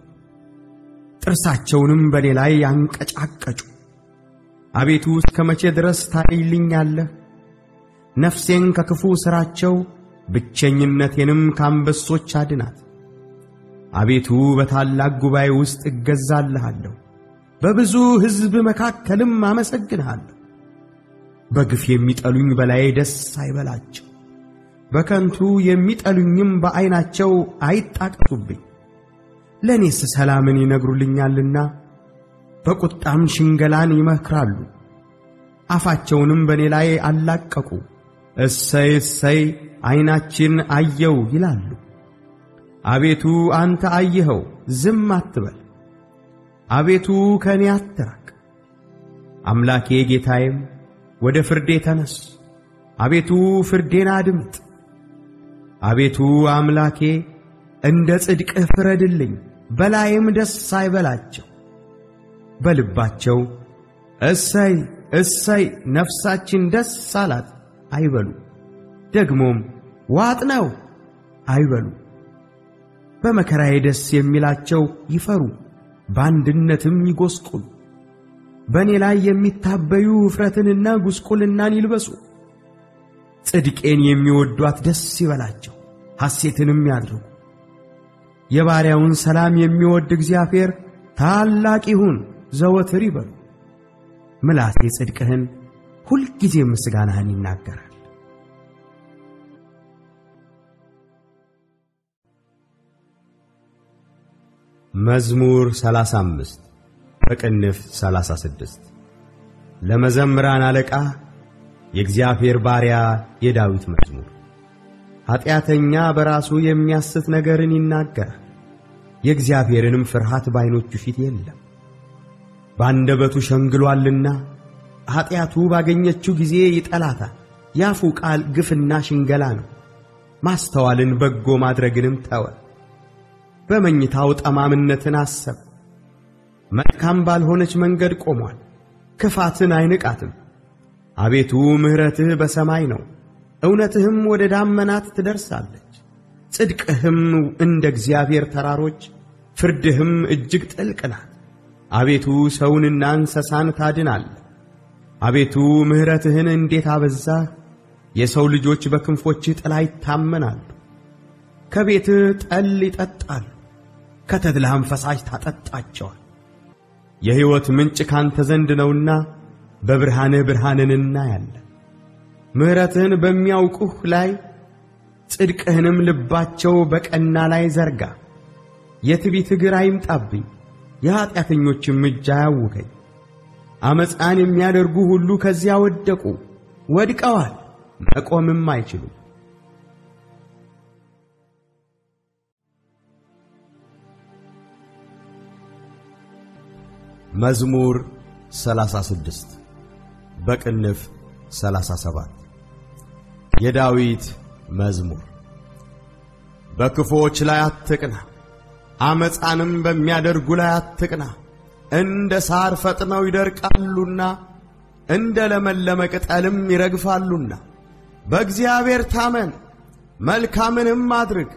ጥርሳቸውንም በእኔ ላይ አንቀጫቀጩ። አቤቱ እስከ መቼ ድረስ ታይልኛለህ? ነፍሴን ከክፉ ሥራቸው ብቸኝነቴንም ከአንበሶች አድናት። አቤቱ በታላቅ ጉባኤ ውስጥ እገዛልሃለሁ፣ በብዙ ሕዝብ መካከልም አመሰግንሃለሁ። በግፍ የሚጠሉኝ በላዬ ደስ አይበላቸው፣ በከንቱ የሚጠሉኝም በዐይናቸው አይጣቀሱብኝ። ለእኔስ ሰላምን ይነግሩልኛልና በቁጣም ሽንገላን ይመክራሉ። አፋቸውንም በእኔ ላይ አላቀቁ። እሰይ እሰይ ዐይናችን አየው ይላሉ። አቤቱ አንተ አየኸው፣ ዝም አትበል። አቤቱ ከእኔ አትራቅ። አምላኬ ጌታዬም ወደ ፍርዴ ተነስ። አቤቱ ፍርዴን አድምጥ። አቤቱ አምላኬ እንደ ጽድቅህ ፍረድልኝ፣ በላይም ደስ አይበላቸው። በልባቸው እሰይ እሰይ ነፍሳችን ደስ አላት አይበሉ። ደግሞም ዋጥነው አይበሉ። በመከራዬ ደስ የሚላቸው ይፈሩ፣ በአንድነትም ይጐስቁሉ። በእኔ ላይ የሚታበዩ እፍረትንና ጉስቁልናን ይልበሱ። ጽድቄን የሚወዷት ደስ ይበላቸው፣ ሐሴትንም ያድርጉ። የባሪያውን ሰላም የሚወድ እግዚአብሔር ታላቅ ይሁን ዘወትር ይበሉ። ምላሴ ጽድቅህን ሁልጊዜ ምስጋናህን ይናገራል። መዝሙር 35 በቅንፍ 36 ለመዘምራን አለቃ የእግዚአብሔር ባሪያ የዳዊት መዝሙር። ኀጢአተኛ በራሱ የሚያስት ነገርን ይናገራል፣ የእግዚአብሔርንም ፍርሃት በዐይኖቹ ፊት የለም። በአንደበቱ ሸንግሎአልና ኀጢአቱ ባገኘችው ጊዜ ይጠላታል። ያፉ ቃል ግፍና ሽንገላ ነው። ማስተዋልን በጎ ማድረግንም ተወ። በመኝታው ጠማምነትን አሰብ። መልካም ባልሆነች መንገድ ቆሟል፣ ክፋትን አይንቃትም። አቤቱ ምሕረትህ በሰማይ ነው፣ እውነትህም ወደ ዳመናት ትደርሳለች። ጽድቅህም እንደ እግዚአብሔር ተራሮች፣ ፍርድህም እጅግ ጥልቅ ናት። አቤቱ ሰውንና እንስሳን ታድናለህ። አቤቱ ምሕረትህን እንዴት አበዛህ! የሰው ልጆች በክንፎችህ ጥላ ይታመናሉ። ከቤትህ ጠል ይጠጣሉ፣ ከተድላህም ፈሳሽ ታጠጣቸዋል። የሕይወት ምንጭ ካንተ ዘንድ ነውና በብርሃንህ ብርሃንን እናያለን። ምሕረትህን በሚያውቁህ ላይ ጽድቅህንም ልባቸው በቀና ላይ ዘርጋ። የትዕቢት እግር አይምጣብኝ፣ የኀጢአተኞችም እጅ አያውከኝ። ዓመፃን የሚያደርጉ ሁሉ ከዚያ ወደቁ፣ ወድቀዋል፣ መቆምም አይችሉም። መዝሙር 36 በቅንፍ 37 የዳዊት መዝሙር። በክፉዎች ላይ አትቅና፣ ዓመፃንም በሚያደርጉ ላይ አትቅና። እንደ ሳር ፈጥነው ይደርቃሉና እንደ ለመለመ ቅጠልም ይረግፋሉና። በእግዚአብሔር ታመን፣ መልካምንም አድርግ፣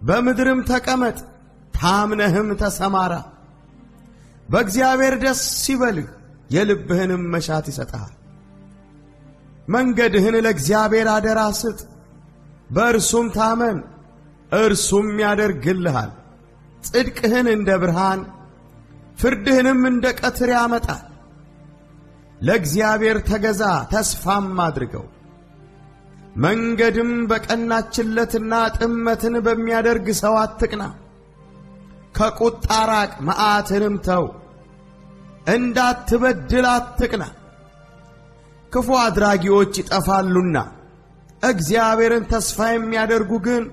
በምድርም ተቀመጥ፣ ታምነህም ተሰማራ። በእግዚአብሔር ደስ ይበልህ፣ የልብህንም መሻት ይሰጥሃል። መንገድህን ለእግዚአብሔር አደራ ስጥ፣ በእርሱም ታመን፣ እርሱም ያደርግልሃል። ጽድቅህን እንደ ብርሃን ፍርድህንም እንደ ቀትር ያመጣል። ለእግዚአብሔር ተገዛ ተስፋም አድርገው። መንገድም በቀናችለትና ጥመትን በሚያደርግ ሰው አትቅና። ከቁጣ ራቅ፣ መዓትንም ተው። እንዳትበድል አትቅና። ክፉ አድራጊዎች ይጠፋሉና እግዚአብሔርን ተስፋ የሚያደርጉ ግን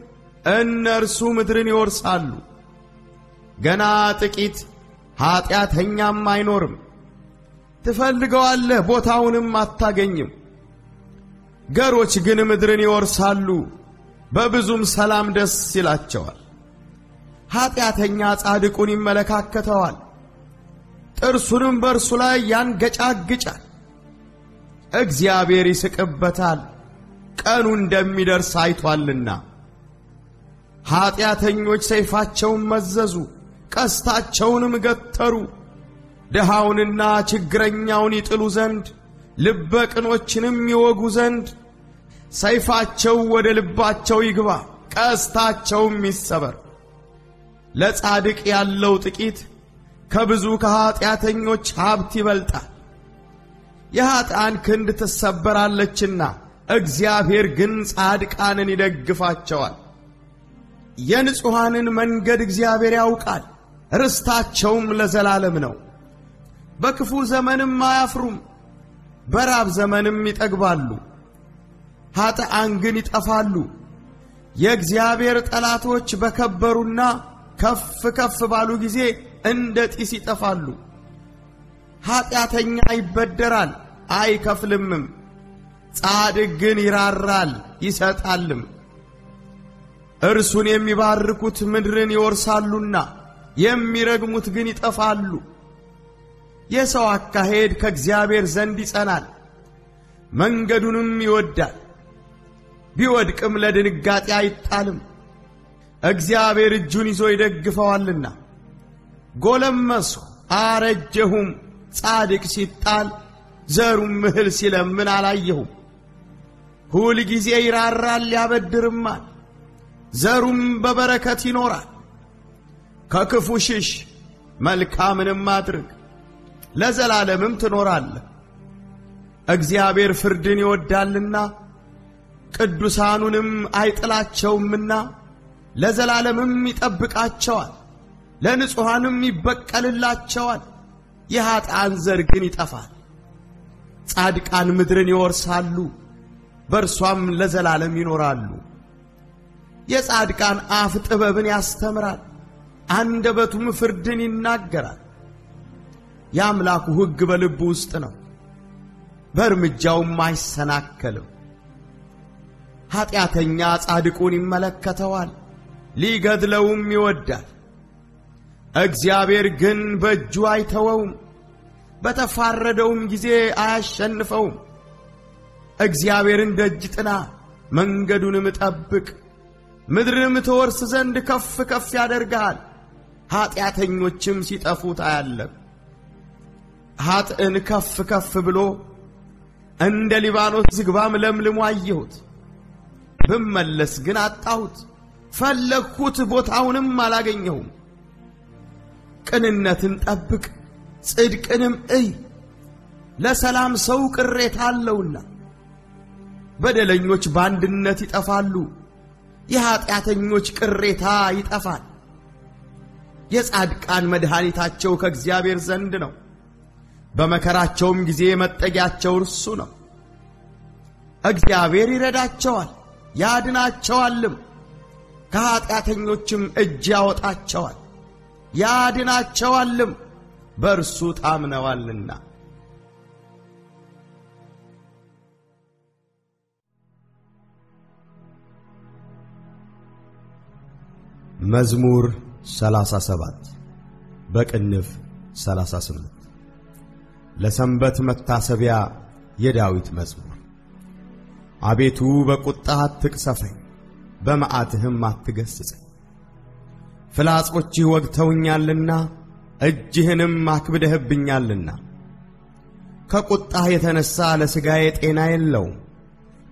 እነርሱ ምድርን ይወርሳሉ። ገና ጥቂት ኀጢአተኛም አይኖርም። ትፈልገዋለህ፣ ቦታውንም አታገኝም። ገሮች ግን ምድርን ይወርሳሉ፣ በብዙም ሰላም ደስ ይላቸዋል። ኀጢአተኛ ጻድቁን ይመለካከተዋል፣ ጥርሱንም በእርሱ ላይ ያንገጫግጫል። እግዚአብሔር ይስቅበታል፣ ቀኑ እንደሚደርስ አይቶአልና። ኀጢአተኞች ሰይፋቸውን መዘዙ፣ ቀስታቸውንም ገተሩ። ድሃውንና ችግረኛውን ይጥሉ ዘንድ ልበ ቅኖችንም ይወጉ ዘንድ ሰይፋቸው ወደ ልባቸው ይግባ፣ ቀስታቸውም ይሰበር። ለጻድቅ ያለው ጥቂት ከብዙ ከኀጢአተኞች ሀብት ይበልጣል። የኀጥኣን ክንድ ትሰበራለችና እግዚአብሔር ግን ጻድቃንን ይደግፋቸዋል። የንጹሐንን መንገድ እግዚአብሔር ያውቃል፣ ርስታቸውም ለዘላለም ነው። በክፉ ዘመንም አያፍሩም፣ በራብ ዘመንም ይጠግባሉ። ኀጥኣን ግን ይጠፋሉ። የእግዚአብሔር ጠላቶች በከበሩና ከፍ ከፍ ባሉ ጊዜ እንደ ጢስ ይጠፋሉ። ኀጢአተኛ ይበደራል አይከፍልምም፣ ጻድቅ ግን ይራራል ይሰጣልም። እርሱን የሚባርኩት ምድርን ይወርሳሉና የሚረግሙት ግን ይጠፋሉ። የሰው አካሄድ ከእግዚአብሔር ዘንድ ይጸናል፣ መንገዱንም ይወዳል። ቢወድቅም ለድንጋጤ አይጣልም፣ እግዚአብሔር እጁን ይዞ ይደግፈዋልና። ጎለመስሁ አረጀሁም፣ ጻድቅ ሲጣል ዘሩም እህል ሲለምን አላየሁም። ሁል ጊዜ ይራራል ያበድርማል፣ ዘሩም በበረከት ይኖራል። ከክፉ ሽሽ፣ መልካምንም አድርግ፣ ለዘላለምም ትኖራለህ። እግዚአብሔር ፍርድን ይወዳልና ቅዱሳኑንም አይጥላቸውምና ለዘላለምም ይጠብቃቸዋል፣ ለንጹሐንም ይበቀልላቸዋል። የኀጥኣን ዘር ግን ይጠፋል። ጻድቃን ምድርን ይወርሳሉ፣ በእርሷም ለዘላለም ይኖራሉ። የጻድቃን አፍ ጥበብን ያስተምራል፣ አንደበቱም ፍርድን ይናገራል። የአምላኩ ሕግ በልቡ ውስጥ ነው፣ በእርምጃውም አይሰናከልም። ኀጢአተኛ ጻድቁን ይመለከተዋል፣ ሊገድለውም ይወዳል። እግዚአብሔር ግን በእጁ አይተወውም፣ በተፋረደውም ጊዜ አያሸንፈውም። እግዚአብሔርን ደጅ ጥና፣ መንገዱንም ጠብቅ፣ ምድርም ትወርስ ዘንድ ከፍ ከፍ ያደርግሃል። ኀጢአተኞችም ሲጠፉ ታያለህ። ኀጥእን ከፍ ከፍ ብሎ እንደ ሊባኖስ ዝግባም ለምልሞ አየሁት። ብመለስ ግን አጣሁት፣ ፈለግሁት፣ ቦታውንም አላገኘሁም። ቅንነትን ጠብቅ፣ ጽድቅንም እይ፣ ለሰላም ሰው ቅሬታ አለውና። በደለኞች በአንድነት ይጠፋሉ፣ የኀጢአተኞች ቅሬታ ይጠፋል። የጻድቃን መድኃኒታቸው ከእግዚአብሔር ዘንድ ነው፣ በመከራቸውም ጊዜ መጠጊያቸው እርሱ ነው። እግዚአብሔር ይረዳቸዋል ያድናቸዋልም፣ ከኀጢአተኞችም እጅ ያወጣቸዋል ያድናቸዋልም፣ በእርሱ ታምነዋልና። መዝሙር 37 በቅንፍ 38 ለሰንበት መታሰቢያ የዳዊት መዝሙር። አቤቱ በቁጣህ አትቅሰፈኝ፣ በመዓትህም አትገሥጸኝ። ፍላጾችህ ወግተውኛልና እጅህንም አክብደህብኛልና። ከቁጣህ የተነሣ ለሥጋዬ ጤና የለውም፣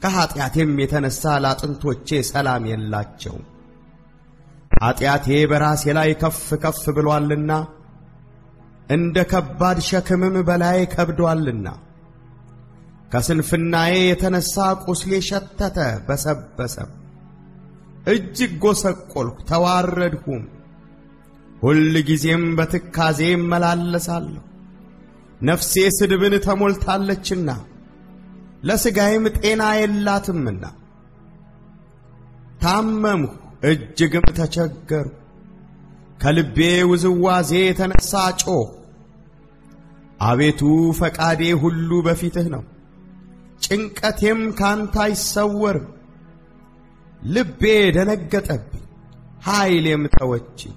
ከኀጢአቴም የተነሣ ለአጥንቶቼ ሰላም የላቸውም። ኀጢአቴ በራሴ ላይ ከፍ ከፍ ብሎአልና እንደ ከባድ ሸክምም በላይ ከብዶአልና። ከስንፍናዬ የተነሣ ቁስሌ ሸተተ በሰበሰም፣ እጅግ ጐሰቈልሁ ተዋረድሁም። ሁል ጊዜም በትካዜ እመላለሳለሁ፣ ነፍሴ ስድብን ተሞልታለችና ለሥጋዬም ጤና የላትምና። ታመምሁ እጅግም ተቸገርሁ፣ ከልቤ ውዝዋዜ የተነሣ ጮኽሁ። አቤቱ ፈቃዴ ሁሉ በፊትህ ነው፣ ጭንቀቴም ካንተ አይሰወርም። ልቤ ደነገጠብኝ፣ ኃይሌም ተወችኝ፣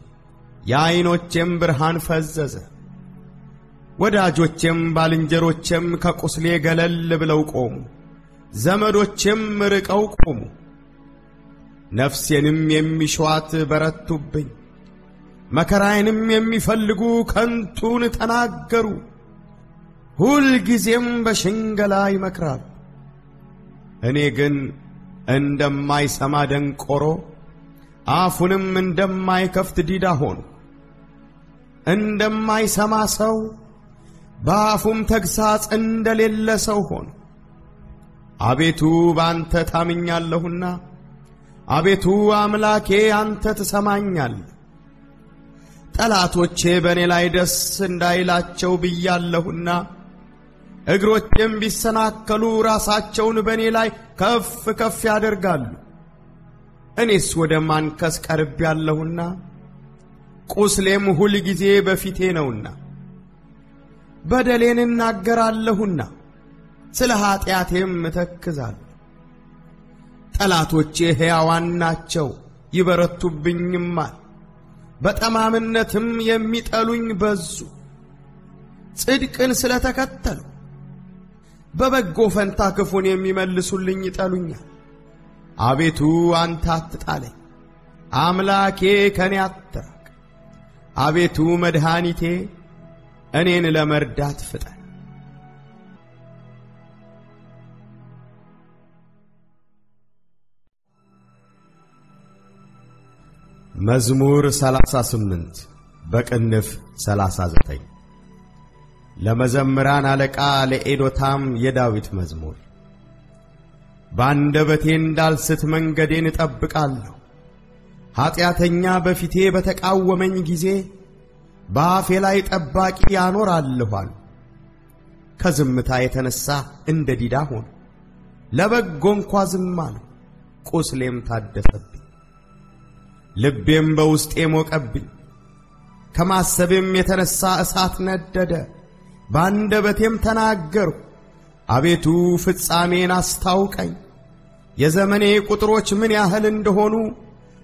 የዐይኖቼም ብርሃን ፈዘዘ። ወዳጆቼም ባልንጀሮቼም ከቁስሌ ገለል ብለው ቆሙ፣ ዘመዶቼም ርቀው ቆሙ። ነፍሴንም የሚሿት በረቱብኝ፣ መከራዬንም የሚፈልጉ ከንቱን ተናገሩ። ሁል ጊዜም በሽንገላ ይመክራሉ። እኔ ግን እንደማይሰማ ደንቆሮ አፉንም እንደማይከፍት ዲዳ ሆኑ። እንደማይሰማ ሰው በአፉም ተግሣጽ እንደሌለ ሰው ሆኑ። አቤቱ በአንተ ታምኛለሁና አቤቱ አምላኬ አንተ ትሰማኛለህ። ጠላቶቼ በእኔ ላይ ደስ እንዳይላቸው ብያለሁና እግሮቼም ቢሰናከሉ ራሳቸውን በእኔ ላይ ከፍ ከፍ ያደርጋሉ። እኔስ ወደ ማንከስ ቀርቤያለሁና ቁስሌም ሁል ጊዜ በፊቴ ነውና በደሌን እናገራለሁና ስለ ኀጢአቴም እተክዛለሁ። ጠላቶቼ ሕያዋን ናቸው ይበረቱብኝማል፣ በጠማምነትም የሚጠሉኝ በዙ። ጽድቅን ስለ ተከተሉ በበጎ ፈንታ ክፉን የሚመልሱልኝ ይጠሉኛል። አቤቱ አንተ አትጣለኝ፣ አምላኬ ከኔ አትራቅ። አቤቱ መድኃኒቴ እኔን ለመርዳት ፍጠን። መዝሙር 38 በቅንፍ 39 ለመዘምራን አለቃ ለኤዶታም የዳዊት መዝሙር። በአንደበቴ እንዳልስት መንገዴን እጠብቃለሁ። ኀጢአተኛ በፊቴ በተቃወመኝ ጊዜ በአፌ ላይ ጠባቂ ያኖራለኋል። ከዝምታ የተነሣ እንደ ዲዳ ሆነ፣ ለበጎ እንኳ ዝም አልሁ፣ ቁስሌም ታደሰብኝ። ልቤም በውስጤ ሞቀብኝ፣ ከማሰቤም የተነሣ እሳት ነደደ። በአንደበቴም ተናገርሁ፣ አቤቱ ፍጻሜን አስታውቀኝ፣ የዘመኔ ቁጥሮች ምን ያህል እንደሆኑ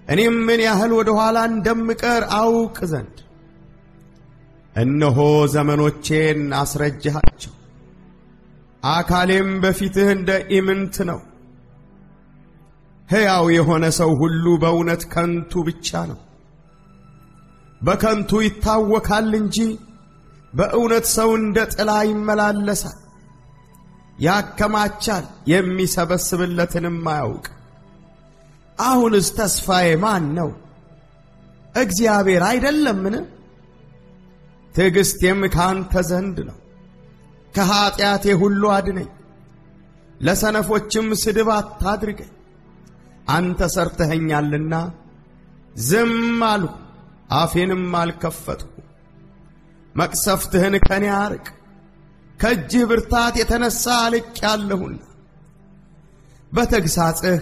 እኔም ምን ያህል ወደ ኋላ እንደምቀር አውቅ ዘንድ። እነሆ ዘመኖቼን አስረጅሃቸው፣ አካሌም በፊትህ እንደ ኢምንት ነው። ሕያው የሆነ ሰው ሁሉ በእውነት ከንቱ ብቻ ነው። በከንቱ ይታወካል እንጂ በእውነት ሰው እንደ ጥላ ይመላለሳል። ያከማቻል፣ የሚሰበስብለትንም አያውቅ። አሁንስ ተስፋዬ ማን ነው? እግዚአብሔር አይደለምን? ትዕግሥቴም ካንተ ዘንድ ነው። ከኀጢአቴ ሁሉ አድነኝ፣ ለሰነፎችም ስድብ አታድርገኝ። አንተ ሰርተኸኛልና ዝም አልሁ፣ አፌንም አልከፈትሁ። መቅሰፍትህን ከኔ አርቅ፣ ከእጅህ ብርታት የተነሣ አልቄአለሁና። በተግሣጽህ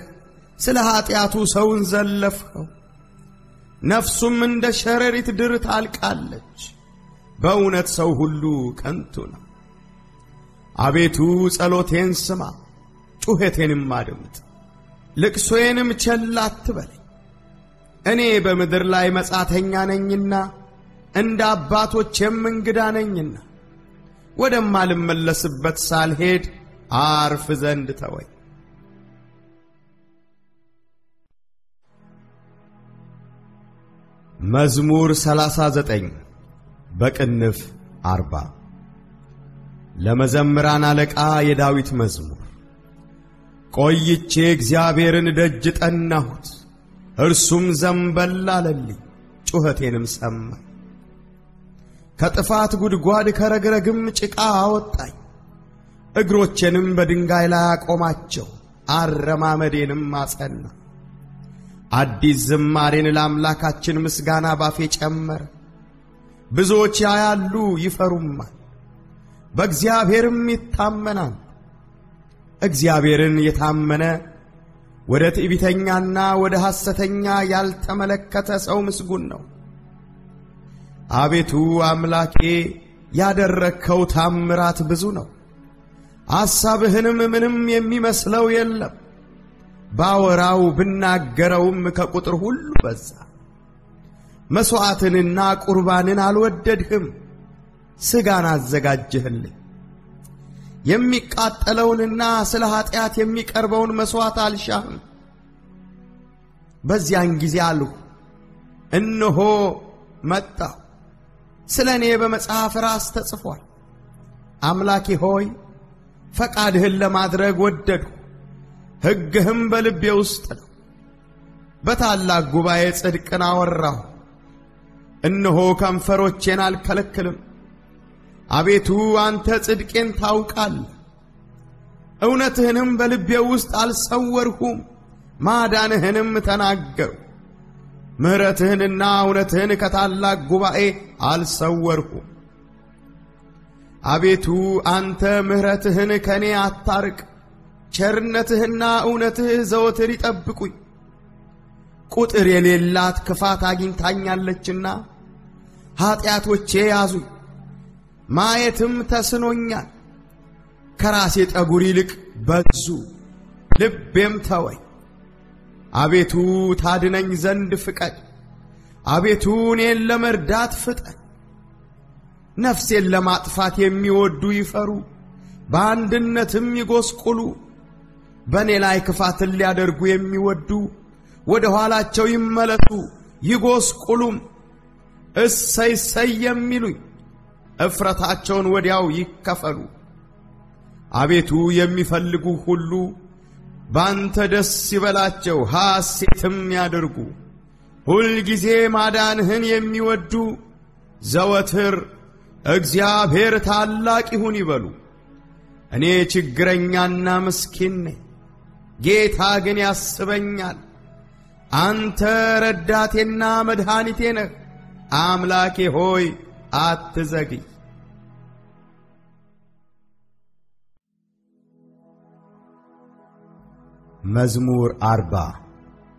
ስለ ኀጢአቱ ሰውን ዘለፍኸው፣ ነፍሱም እንደ ሸረሪት ድር ታልቃለች። በእውነት ሰው ሁሉ ከንቱ ነው። አቤቱ ጸሎቴን ስማ፣ ጩኸቴንም አድምጥ፣ ልቅሶዬንም ቸል አትበለኝ። እኔ በምድር ላይ መጻተኛ ነኝና እንደ አባቶቼም እንግዳ ነኝና ወደማልመለስበት ሳልሄድ አርፍ ዘንድ ተወኝ። መዝሙር 39 በቅንፍ አርባ ለመዘምራን አለቃ የዳዊት መዝሙር። ቆይቼ እግዚአብሔርን ደጅ ጠናሁት፣ እርሱም ዘንበል አለልኝ፣ ጩኸቴንም ሰማኝ። ከጥፋት ጉድጓድ ከረግረግም ጭቃ አወጣኝ። እግሮቼንም በድንጋይ ላይ አቆማቸው፣ አረማመዴንም አጸና። አዲስ ዝማሬን ለአምላካችን ምስጋና ባፌ ጨመረ። ብዙዎች ያያሉ ይፈሩማል፣ በእግዚአብሔርም ይታመናል። እግዚአብሔርን የታመነ ወደ ትዕቢተኛና ወደ ሐሰተኛ ያልተመለከተ ሰው ምስጉን ነው። አቤቱ አምላኬ ያደረግከው ታምራት ብዙ ነው፣ ሐሳብህንም ምንም የሚመስለው የለም። ባወራው ብናገረውም ከቁጥር ሁሉ በዛ። መሥዋዕትንና ቁርባንን አልወደድህም፣ ሥጋን አዘጋጀህልኝ። የሚቃጠለውንና ስለ ኀጢአት የሚቀርበውን መሥዋዕት አልሻህም። በዚያን ጊዜ አልሁ፣ እነሆ መጣሁ፣ ስለ እኔ በመጽሐፍ ራስ ተጽፏል። አምላኬ ሆይ ፈቃድህን ለማድረግ ወደድሁ፣ ሕግህም በልቤ ውስጥ ነው። በታላቅ ጉባኤ ጽድቅን አወራሁ፣ እነሆ ከንፈሮቼን አልከለክልም። አቤቱ አንተ ጽድቄን ታውቃለህ፣ እውነትህንም በልቤ ውስጥ አልሰወርሁም። ማዳንህንም ተናገሩ፣ ምሕረትህንና እውነትህን ከታላቅ ጉባኤ አልሰወርሁም። አቤቱ አንተ ምሕረትህን ከእኔ አታርቅ፣ ቸርነትህና እውነትህ ዘወትር ይጠብቁኝ። ቁጥር የሌላት ክፋት አግኝታኛለችና ኀጢአቶቼ ያዙኝ፣ ማየትም ተስኖኛል። ከራሴ ጠጉር ይልቅ በዙ፣ ልቤም ተወኝ። አቤቱ ታድነኝ ዘንድ ፍቀድ፣ አቤቱ እኔን ለመርዳት ፍጠን። ነፍሴን ለማጥፋት የሚወዱ ይፈሩ፣ በአንድነትም ይጐስቁሉ። በእኔ ላይ ክፋትን ሊያደርጉ የሚወዱ ወደ ኋላቸው ይመለሱ ይጐስቁሉም። እሰይ እሰይ የሚሉኝ እፍረታቸውን ወዲያው ይከፈሉ። አቤቱ የሚፈልጉ ሁሉ ባንተ ደስ ይበላቸው፣ ሐሴትም ያድርጉ። ሁልጊዜ ማዳንህን የሚወዱ ዘወትር እግዚአብሔር ታላቅ ይሁን ይበሉ። እኔ ችግረኛና ምስኪን ነኝ፣ ጌታ ግን ያስበኛል። አንተ ረዳቴና መድኃኒቴ ነህ፣ አምላኬ ሆይ አትዘግይ። መዝሙር አርባ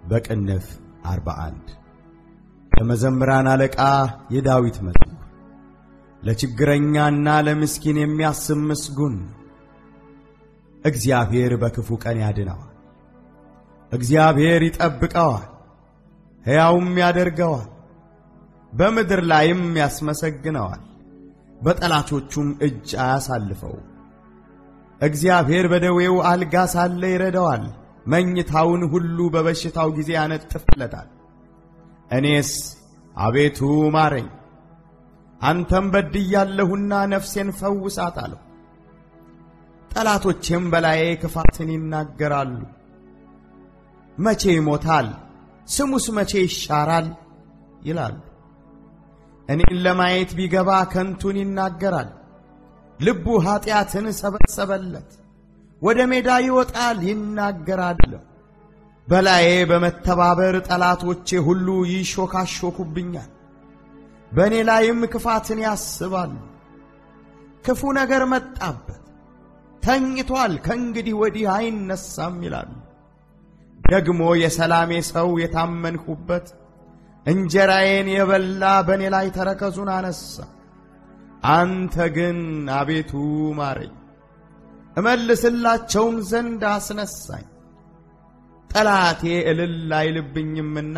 በቅንፍ አርባ አንድ ለመዘምራን አለቃ የዳዊት መዝሙር ለችግረኛና ለምስኪን የሚያስብ ምስጉን ነው። እግዚአብሔር በክፉ ቀን ያድነዋል። እግዚአብሔር ይጠብቀዋል፣ ሕያውም ያደርገዋል፣ በምድር ላይም ያስመሰግነዋል፣ በጠላቶቹም እጅ አያሳልፈው። እግዚአብሔር በደዌው አልጋ ሳለ ይረዳዋል፣ መኝታውን ሁሉ በበሽታው ጊዜ ያነጥፍለታል። እኔስ አቤቱ ማረኝ፣ አንተም በድያለሁና ነፍሴን ፈውሳት አለሁ። ጠላቶቼም በላዬ ክፋትን ይናገራሉ። መቼ ይሞታል? ስሙስ መቼ ይሻራል? ይላሉ። እኔን ለማየት ቢገባ ከንቱን ይናገራል። ልቡ ኀጢአትን ሰበሰበለት። ወደ ሜዳ ይወጣል ይናገራል። በላዬ በመተባበር ጠላቶቼ ሁሉ ይሾካሾኩብኛል። በእኔ ላይም ክፋትን ያስባሉ። ክፉ ነገር መጣበት፣ ተኝቷል፣ ከእንግዲህ ወዲህ አይነሳም ይላሉ። ደግሞ የሰላሜ ሰው የታመንሁበት እንጀራዬን የበላ በእኔ ላይ ተረከዙን አነሳ። አንተ ግን አቤቱ ማረኝ፣ እመልስላቸውም ዘንድ አስነሳኝ። ጠላቴ እልል አይልብኝምና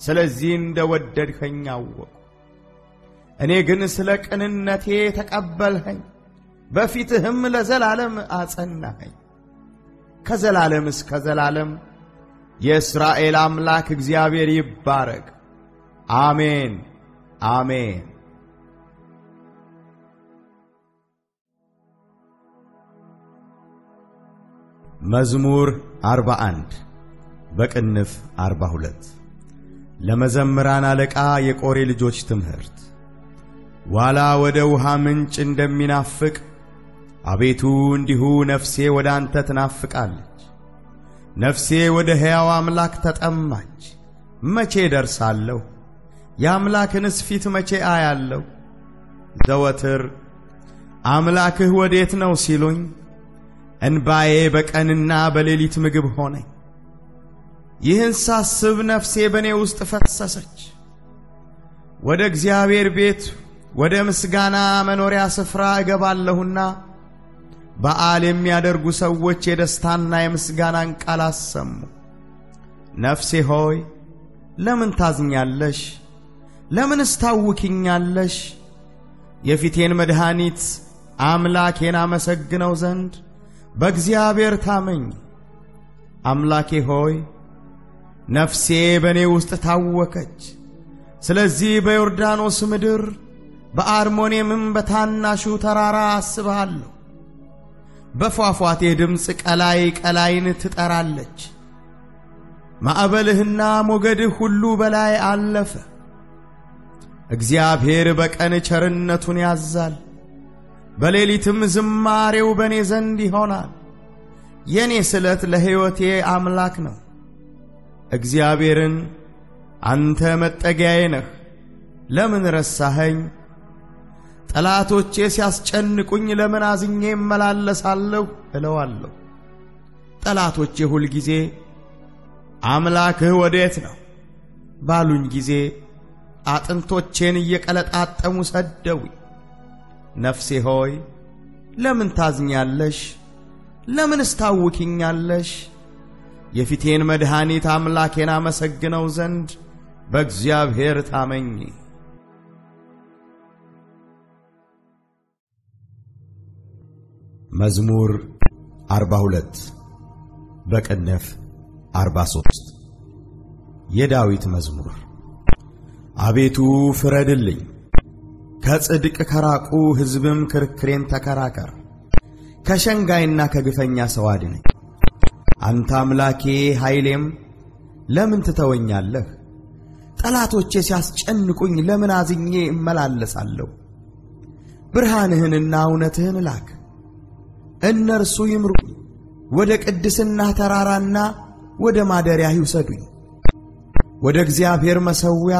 ስለዚህ እንደ ወደድኸኝ አወቅሁ። እኔ ግን ስለ ቅንነቴ ተቀበልኸኝ፣ በፊትህም ለዘላለም አጸናኸኝ። ከዘላለም እስከ ዘላለም የእስራኤል አምላክ እግዚአብሔር ይባረክ። አሜን አሜን። መዝሙር 41 በቅንፍ 42 ለመዘምራን አለቃ የቆሬ ልጆች ትምህርት። ዋላ ወደ ውሃ ምንጭ እንደሚናፍቅ አቤቱ እንዲሁ ነፍሴ ወደ አንተ ትናፍቃለች። ነፍሴ ወደ ሕያው አምላክ ተጠማች። መቼ ደርሳለሁ? የአምላክንስ ፊት መቼ አያለሁ? ዘወትር አምላክህ ወዴት ነው ሲሉኝ እንባዬ በቀንና በሌሊት ምግብ ሆነኝ። ይህን ሳስብ ነፍሴ በእኔ ውስጥ ፈሰሰች። ወደ እግዚአብሔር ቤት ወደ ምስጋና መኖሪያ ስፍራ እገባለሁና በዓል የሚያደርጉ ሰዎች የደስታና የምስጋናን ቃል አሰሙ። ነፍሴ ሆይ ለምን ታዝኛለሽ? ለምንስ ታውኪኛለሽ? የፊቴን መድኃኒት አምላኬን አመሰግነው ዘንድ በእግዚአብሔር ታመኝ። አምላኬ ሆይ ነፍሴ በእኔ ውስጥ ታወከች። ስለዚህ በዮርዳኖስ ምድር በአርሞኔምም በታናሹ ተራራ አስብሃለሁ። በፏፏቴ ድምፅ ቀላይ ቀላይን ትጠራለች። ማዕበልህና ሞገድህ ሁሉ በላይ አለፈ። እግዚአብሔር በቀን ቸርነቱን ያዛል፣ በሌሊትም ዝማሬው በእኔ ዘንድ ይሆናል። የእኔ ስለት ለሕይወቴ አምላክ ነው። እግዚአብሔርን አንተ መጠጊያዬ ነህ፣ ለምን ረሳኸኝ? ጠላቶቼ ሲያስጨንቁኝ ለምን አዝኜ እመላለሳለሁ እለዋለሁ። ጠላቶቼ ሁል ጊዜ አምላክህ ወዴት ነው ባሉኝ ጊዜ አጥንቶቼን እየቀለጣጠሙ ሰደውኝ። ነፍሴ ሆይ ለምን ታዝኛለሽ? ለምን እስታውኪኛለሽ? የፊቴን መድኃኒት አምላኬን አመሰግነው ዘንድ በእግዚአብሔር ታመኝ። መዝሙር 42 በቅንፍ 43 የዳዊት መዝሙር። አቤቱ ፍረድልኝ፣ ከጽድቅ ከራቁ ሕዝብም ክርክሬን ተከራከር። ከሸንጋይና ከግፈኛ ሰው አድነኝ። አንተ አምላኬ ኃይሌም፣ ለምን ትተወኛለህ? ጠላቶቼ ሲያስጨንቁኝ ለምን አዝኜ እመላለሳለሁ? ብርሃንህንና እውነትህን ላክ። እነርሱ ይምሩኝ፣ ወደ ቅድስና ተራራና ወደ ማደሪያ ይውሰዱኝ። ወደ እግዚአብሔር መሠዊያ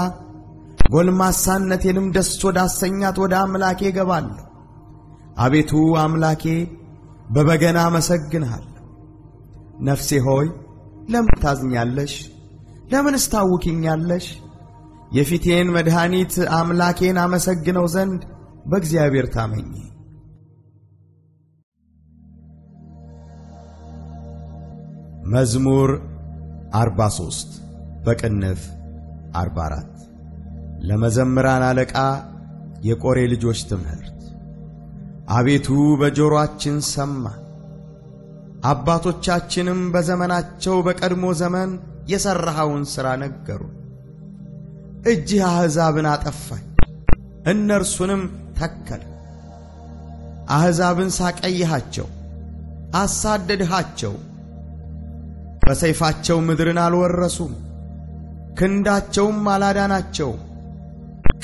ጎልማሳነቴንም ደስ ወዳሰኛት ወደ አምላኬ እገባለሁ። አቤቱ አምላኬ በበገና አመሰግንሃለሁ። ነፍሴ ሆይ ለምን ታዝኛለሽ? ለምንስ ታውኪኛለሽ? የፊቴን መድኃኒት አምላኬን አመሰግነው ዘንድ በእግዚአብሔር ታመኚ። መዝሙር 43 በቅንፍ 44 ለመዘምራን አለቃ የቆሬ ልጆች ትምህርት። አቤቱ በጆሮአችን ሰማ፣ አባቶቻችንም በዘመናቸው በቀድሞ ዘመን የሠራኸውን ሥራ ነገሩ። እጅህ አሕዛብን አጠፋች፣ እነርሱንም ተከለ። አሕዛብን ሳቀይሃቸው፣ አሳደድሃቸው። በሰይፋቸው ምድርን አልወረሱም፣ ክንዳቸውም አላዳናቸው።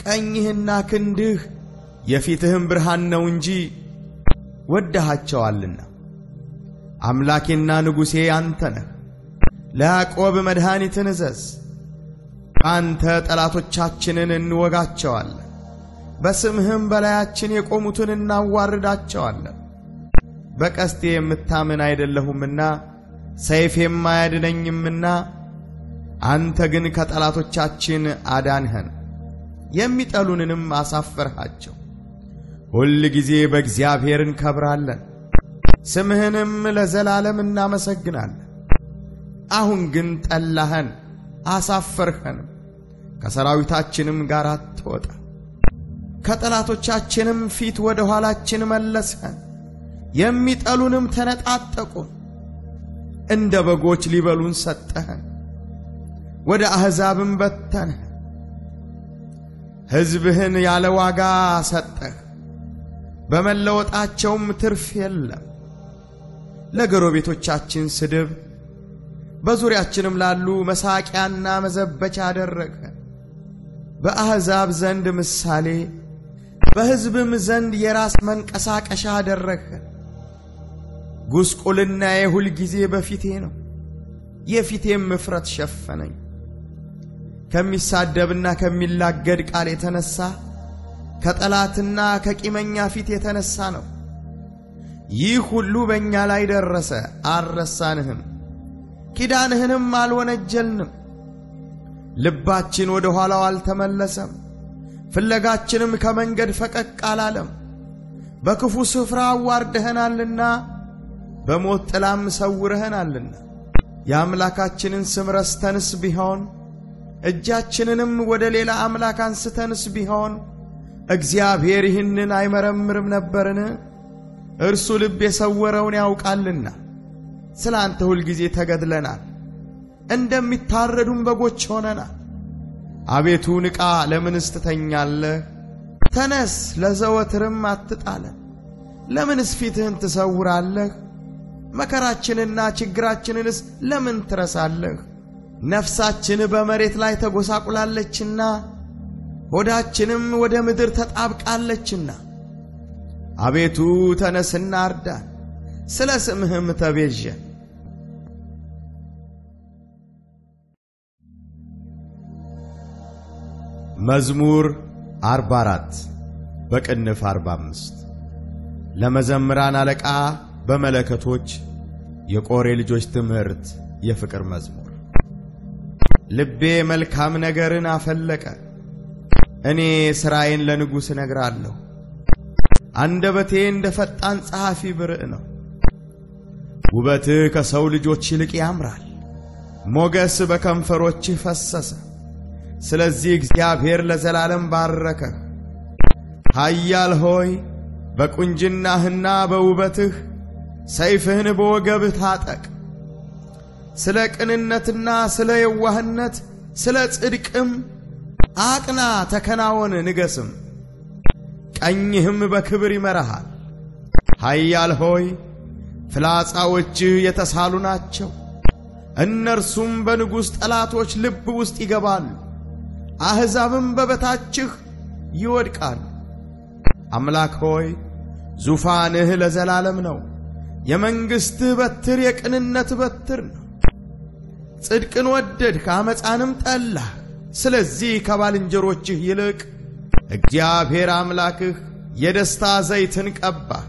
ቀኝህና ክንድህ የፊትህም ብርሃን ነው እንጂ ወደሃቸዋልና። አምላኬና ንጉሴ አንተ ነህ። ለያዕቆብ መድኃኒትን እዘዝ። አንተ ጠላቶቻችንን እንወጋቸዋለን፣ በስምህም በላያችን የቆሙትን እናዋርዳቸዋለን። በቀስቴ የምታምን አይደለሁምና ሰይፌም አያድነኝምና፣ አንተ ግን ከጠላቶቻችን አዳንኸን፣ የሚጠሉንንም አሳፈርሃቸው። ሁል ጊዜ በእግዚአብሔር እንከብራለን፣ ስምህንም ለዘላለም እናመሰግናለን። አሁን ግን ጠላኸን፣ አሳፈርኸንም፣ ከሰራዊታችንም ጋር አትወጣ። ከጠላቶቻችንም ፊት ወደ ኋላችን መለስኸን፣ የሚጠሉንም ተነጣጠቁን። እንደ በጎች ሊበሉን ሰጠኸን፣ ወደ አሕዛብም በተንህ። ሕዝብህን ያለ ዋጋ ሰጠህ፣ በመለወጣቸውም ትርፍ የለም። ለጎረቤቶቻችን ስድብ በዙሪያችንም ላሉ መሳቂያና መዘበቻ አደረግኸን። በአሕዛብ ዘንድ ምሳሌ፣ በሕዝብም ዘንድ የራስ መንቀሳቀሻ አደረግኸን። ጉስቁልናዬ ሁል ጊዜ በፊቴ ነው፣ የፊቴም እፍረት ሸፈነኝ። ከሚሳደብና ከሚላገድ ቃል የተነሣ ከጠላትና ከቂመኛ ፊት የተነሣ ነው። ይህ ሁሉ በእኛ ላይ ደረሰ፣ አልረሳንህም፣ ኪዳንህንም አልወነጀልንም። ልባችን ወደ ኋላው አልተመለሰም፣ ፍለጋችንም ከመንገድ ፈቀቅ አላለም። በክፉ ስፍራ አዋርደኸናልና በሞት ጥላም ሰውረኸናልና። የአምላካችንን ስም ረስተንስ ቢሆን እጃችንንም ወደ ሌላ አምላክ አንስተንስ ቢሆን እግዚአብሔር ይህንን አይመረምርም ነበርን? እርሱ ልብ የሰወረውን ያውቃልና። ስለ አንተ ሁል ጊዜ ተገድለናል፣ እንደሚታረዱም በጎች ሆነናል። አቤቱ ንቃ፣ ለምንስ ትተኛለህ? ተነስ፣ ለዘወትርም አትጣለን። ለምንስ ፊትህን ትሰውራለህ? መከራችንና ችግራችንንስ ለምን ትረሳለህ? ነፍሳችን በመሬት ላይ ተጎሳቁላለችና ሆዳችንም ወደ ምድር ተጣብቃለችና። አቤቱ ተነስና እርዳን፣ ስለ ስምህም ተቤዠን። መዝሙር 44 በቅንፍ 45 ለመዘምራን አለቃ በመለከቶች የቆሬ ልጆች ትምህርት የፍቅር መዝሙር። ልቤ መልካም ነገርን አፈለቀ፣ እኔ ሥራዬን ለንጉሥ እነግራለሁ። አንደበቴ እንደ ፈጣን ጸሐፊ ብርዕ ነው። ውበትህ ከሰው ልጆች ይልቅ ያምራል፣ ሞገስ በከንፈሮችህ ፈሰሰ። ስለዚህ እግዚአብሔር ለዘላለም ባረከህ። ኃያል ሆይ በቁንጅናህና በውበትህ ሰይፍህን በወገብህ ታጠቅ። ስለ ቅንነትና ስለ የዋህነት ስለ ጽድቅም አቅና፣ ተከናወን፣ ንገስም። ቀኝህም በክብር ይመራሃል። ኃያል ሆይ ፍላጻዎችህ የተሳሉ ናቸው፣ እነርሱም በንጉሥ ጠላቶች ልብ ውስጥ ይገባሉ። አሕዛብም በበታችህ ይወድቃሉ። አምላክ ሆይ ዙፋንህ ለዘላለም ነው። የመንግሥትህ በትር የቅንነት በትር ነው። ጽድቅን ወደድህ፣ ዓመፃንም ጠላህ። ስለዚህ ከባልንጀሮችህ ይልቅ እግዚአብሔር አምላክህ የደስታ ዘይትን ቀባህ።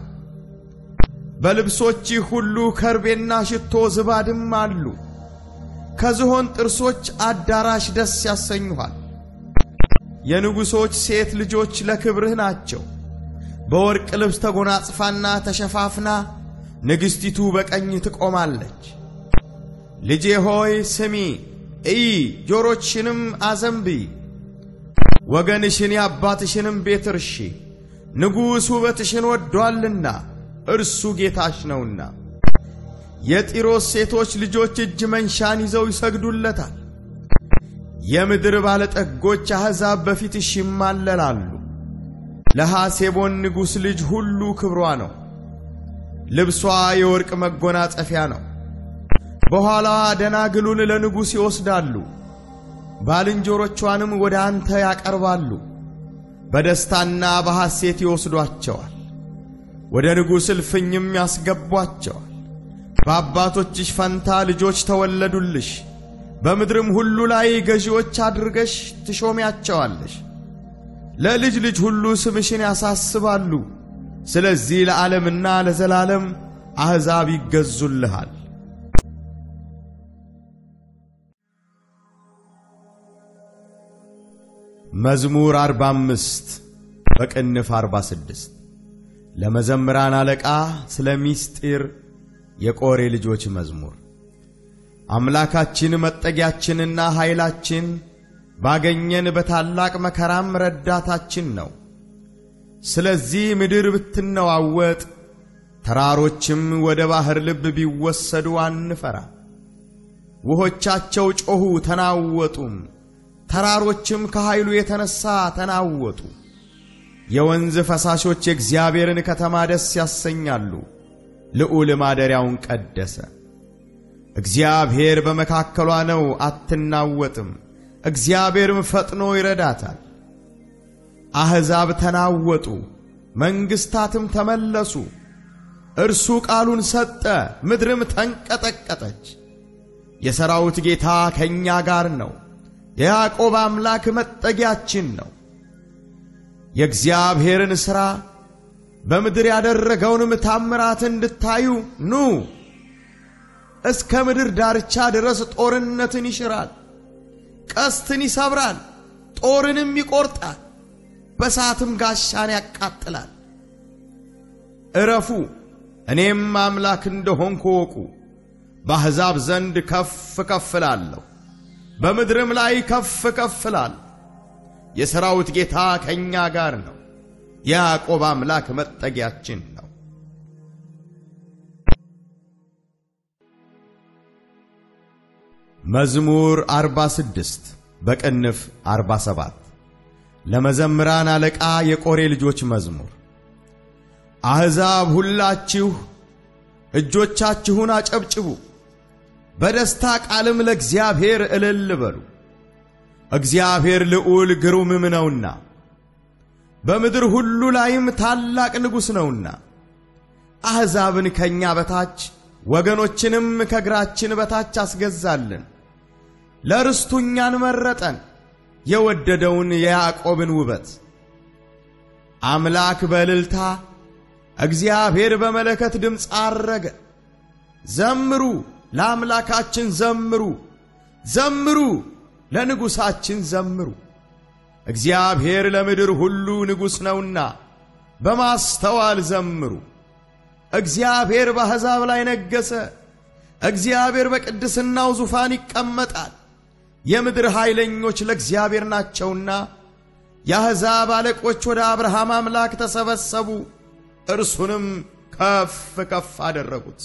በልብሶችህ ሁሉ ከርቤና ሽቶ ዝባድም አሉ። ከዝሆን ጥርሶች አዳራሽ ደስ ያሰኙሃል። የንጉሶች ሴት ልጆች ለክብርህ ናቸው። በወርቅ ልብስ ተጎናጽፋና ተሸፋፍና ንግሥቲቱ በቀኝ ትቆማለች። ልጄ ሆይ ስሚ፣ እይ፣ ጆሮችንም አዘንብይ። ወገንሽን የአባትሽንም ቤት እርሺ። ንጉሥ ውበትሽን ወዷልና እርሱ ጌታሽ ነውና። የጢሮስ ሴቶች ልጆች እጅ መንሻን ይዘው ይሰግዱለታል። የምድር ባለጠጎች አሕዛብ በፊትሽ ይማለላሉ። ለሐሴቦን ንጉሥ ልጅ ሁሉ ክብሯ ነው። ልብሷ የወርቅ መጎናጸፊያ ነው። በኋላዋ ደናግሉን ለንጉሥ ይወስዳሉ፣ ባልንጀሮቿንም ወደ አንተ ያቀርባሉ። በደስታና በሐሴት ይወስዷቸዋል፣ ወደ ንጉሥ እልፍኝም ያስገቧቸዋል። በአባቶችሽ ፈንታ ልጆች ተወለዱልሽ፣ በምድርም ሁሉ ላይ ገዢዎች አድርገሽ ትሾሚያቸዋለሽ። ለልጅ ልጅ ሁሉ ስምሽን ያሳስባሉ። ስለዚህ ለዓለምና ለዘላለም አሕዛብ ይገዙልሃል። መዝሙር 45 በቅንፍ 46 ለመዘምራን አለቃ ስለ ሚስጢር የቆሬ ልጆች መዝሙር። አምላካችን መጠጊያችንና ኃይላችን ባገኘን በታላቅ መከራም ረዳታችን ነው። ስለዚህ ምድር ብትነዋወጥ ተራሮችም ወደ ባሕር ልብ ቢወሰዱ አንፈራ። ውሆቻቸው ጮኹ ተናወጡም፣ ተራሮችም ከኃይሉ የተነሣ ተናወጡ። የወንዝ ፈሳሾች የእግዚአብሔርን ከተማ ደስ ያሰኛሉ። ልዑል ማደሪያውን ቀደሰ። እግዚአብሔር በመካከሏ ነው፣ አትናወጥም። እግዚአብሔርም ፈጥኖ ይረዳታል። አሕዛብ ተናወጡ፣ መንግሥታትም ተመለሱ። እርሱ ቃሉን ሰጠ፣ ምድርም ተንቀጠቀጠች። የሠራዊት ጌታ ከእኛ ጋር ነው፣ የያዕቆብ አምላክ መጠጊያችን ነው። የእግዚአብሔርን ሥራ በምድር ያደረገውንም ታምራት እንድታዩ ኑ። እስከ ምድር ዳርቻ ድረስ ጦርነትን ይሽራል፣ ቀስትን ይሰብራል፣ ጦርንም ይቈርጣል፣ በሳትም ጋሻን ያቃጥላል። እረፉ፣ እኔም አምላክ እንደሆንኩ እወቁ። በአሕዛብ ዘንድ ከፍ ከፍ እላለሁ፣ በምድርም ላይ ከፍ ከፍ እላለሁ። የሠራዊት ጌታ ከእኛ ጋር ነው፣ የያዕቆብ አምላክ መጠጊያችን ነው። መዝሙር 46 በቅንፍ 47 ለመዘምራን አለቃ የቆሬ ልጆች መዝሙር። አሕዛብ ሁላችሁ እጆቻችሁን አጨብጭቡ፣ በደስታ ቃልም ለእግዚአብሔር እልል በሉ። እግዚአብሔር ልዑል ግሩምም ነውና በምድር ሁሉ ላይም ታላቅ ንጉሥ ነውና። አሕዛብን ከእኛ በታች ወገኖችንም ከእግራችን በታች አስገዛልን። ለርስቱ እኛን መረጠን፣ የወደደውን የያዕቆብን ውበት። አምላክ በእልልታ እግዚአብሔር በመለከት ድምፅ አረገ። ዘምሩ፣ ለአምላካችን ዘምሩ፣ ዘምሩ፣ ለንጉሣችን ዘምሩ። እግዚአብሔር ለምድር ሁሉ ንጉሥ ነውና በማስተዋል ዘምሩ። እግዚአብሔር በአሕዛብ ላይ ነገሠ። እግዚአብሔር በቅድስናው ዙፋን ይቀመጣል። የምድር ኃይለኞች ለእግዚአብሔር ናቸውና የአሕዛብ አለቆች ወደ አብርሃም አምላክ ተሰበሰቡ፣ እርሱንም ከፍ ከፍ አደረጉት።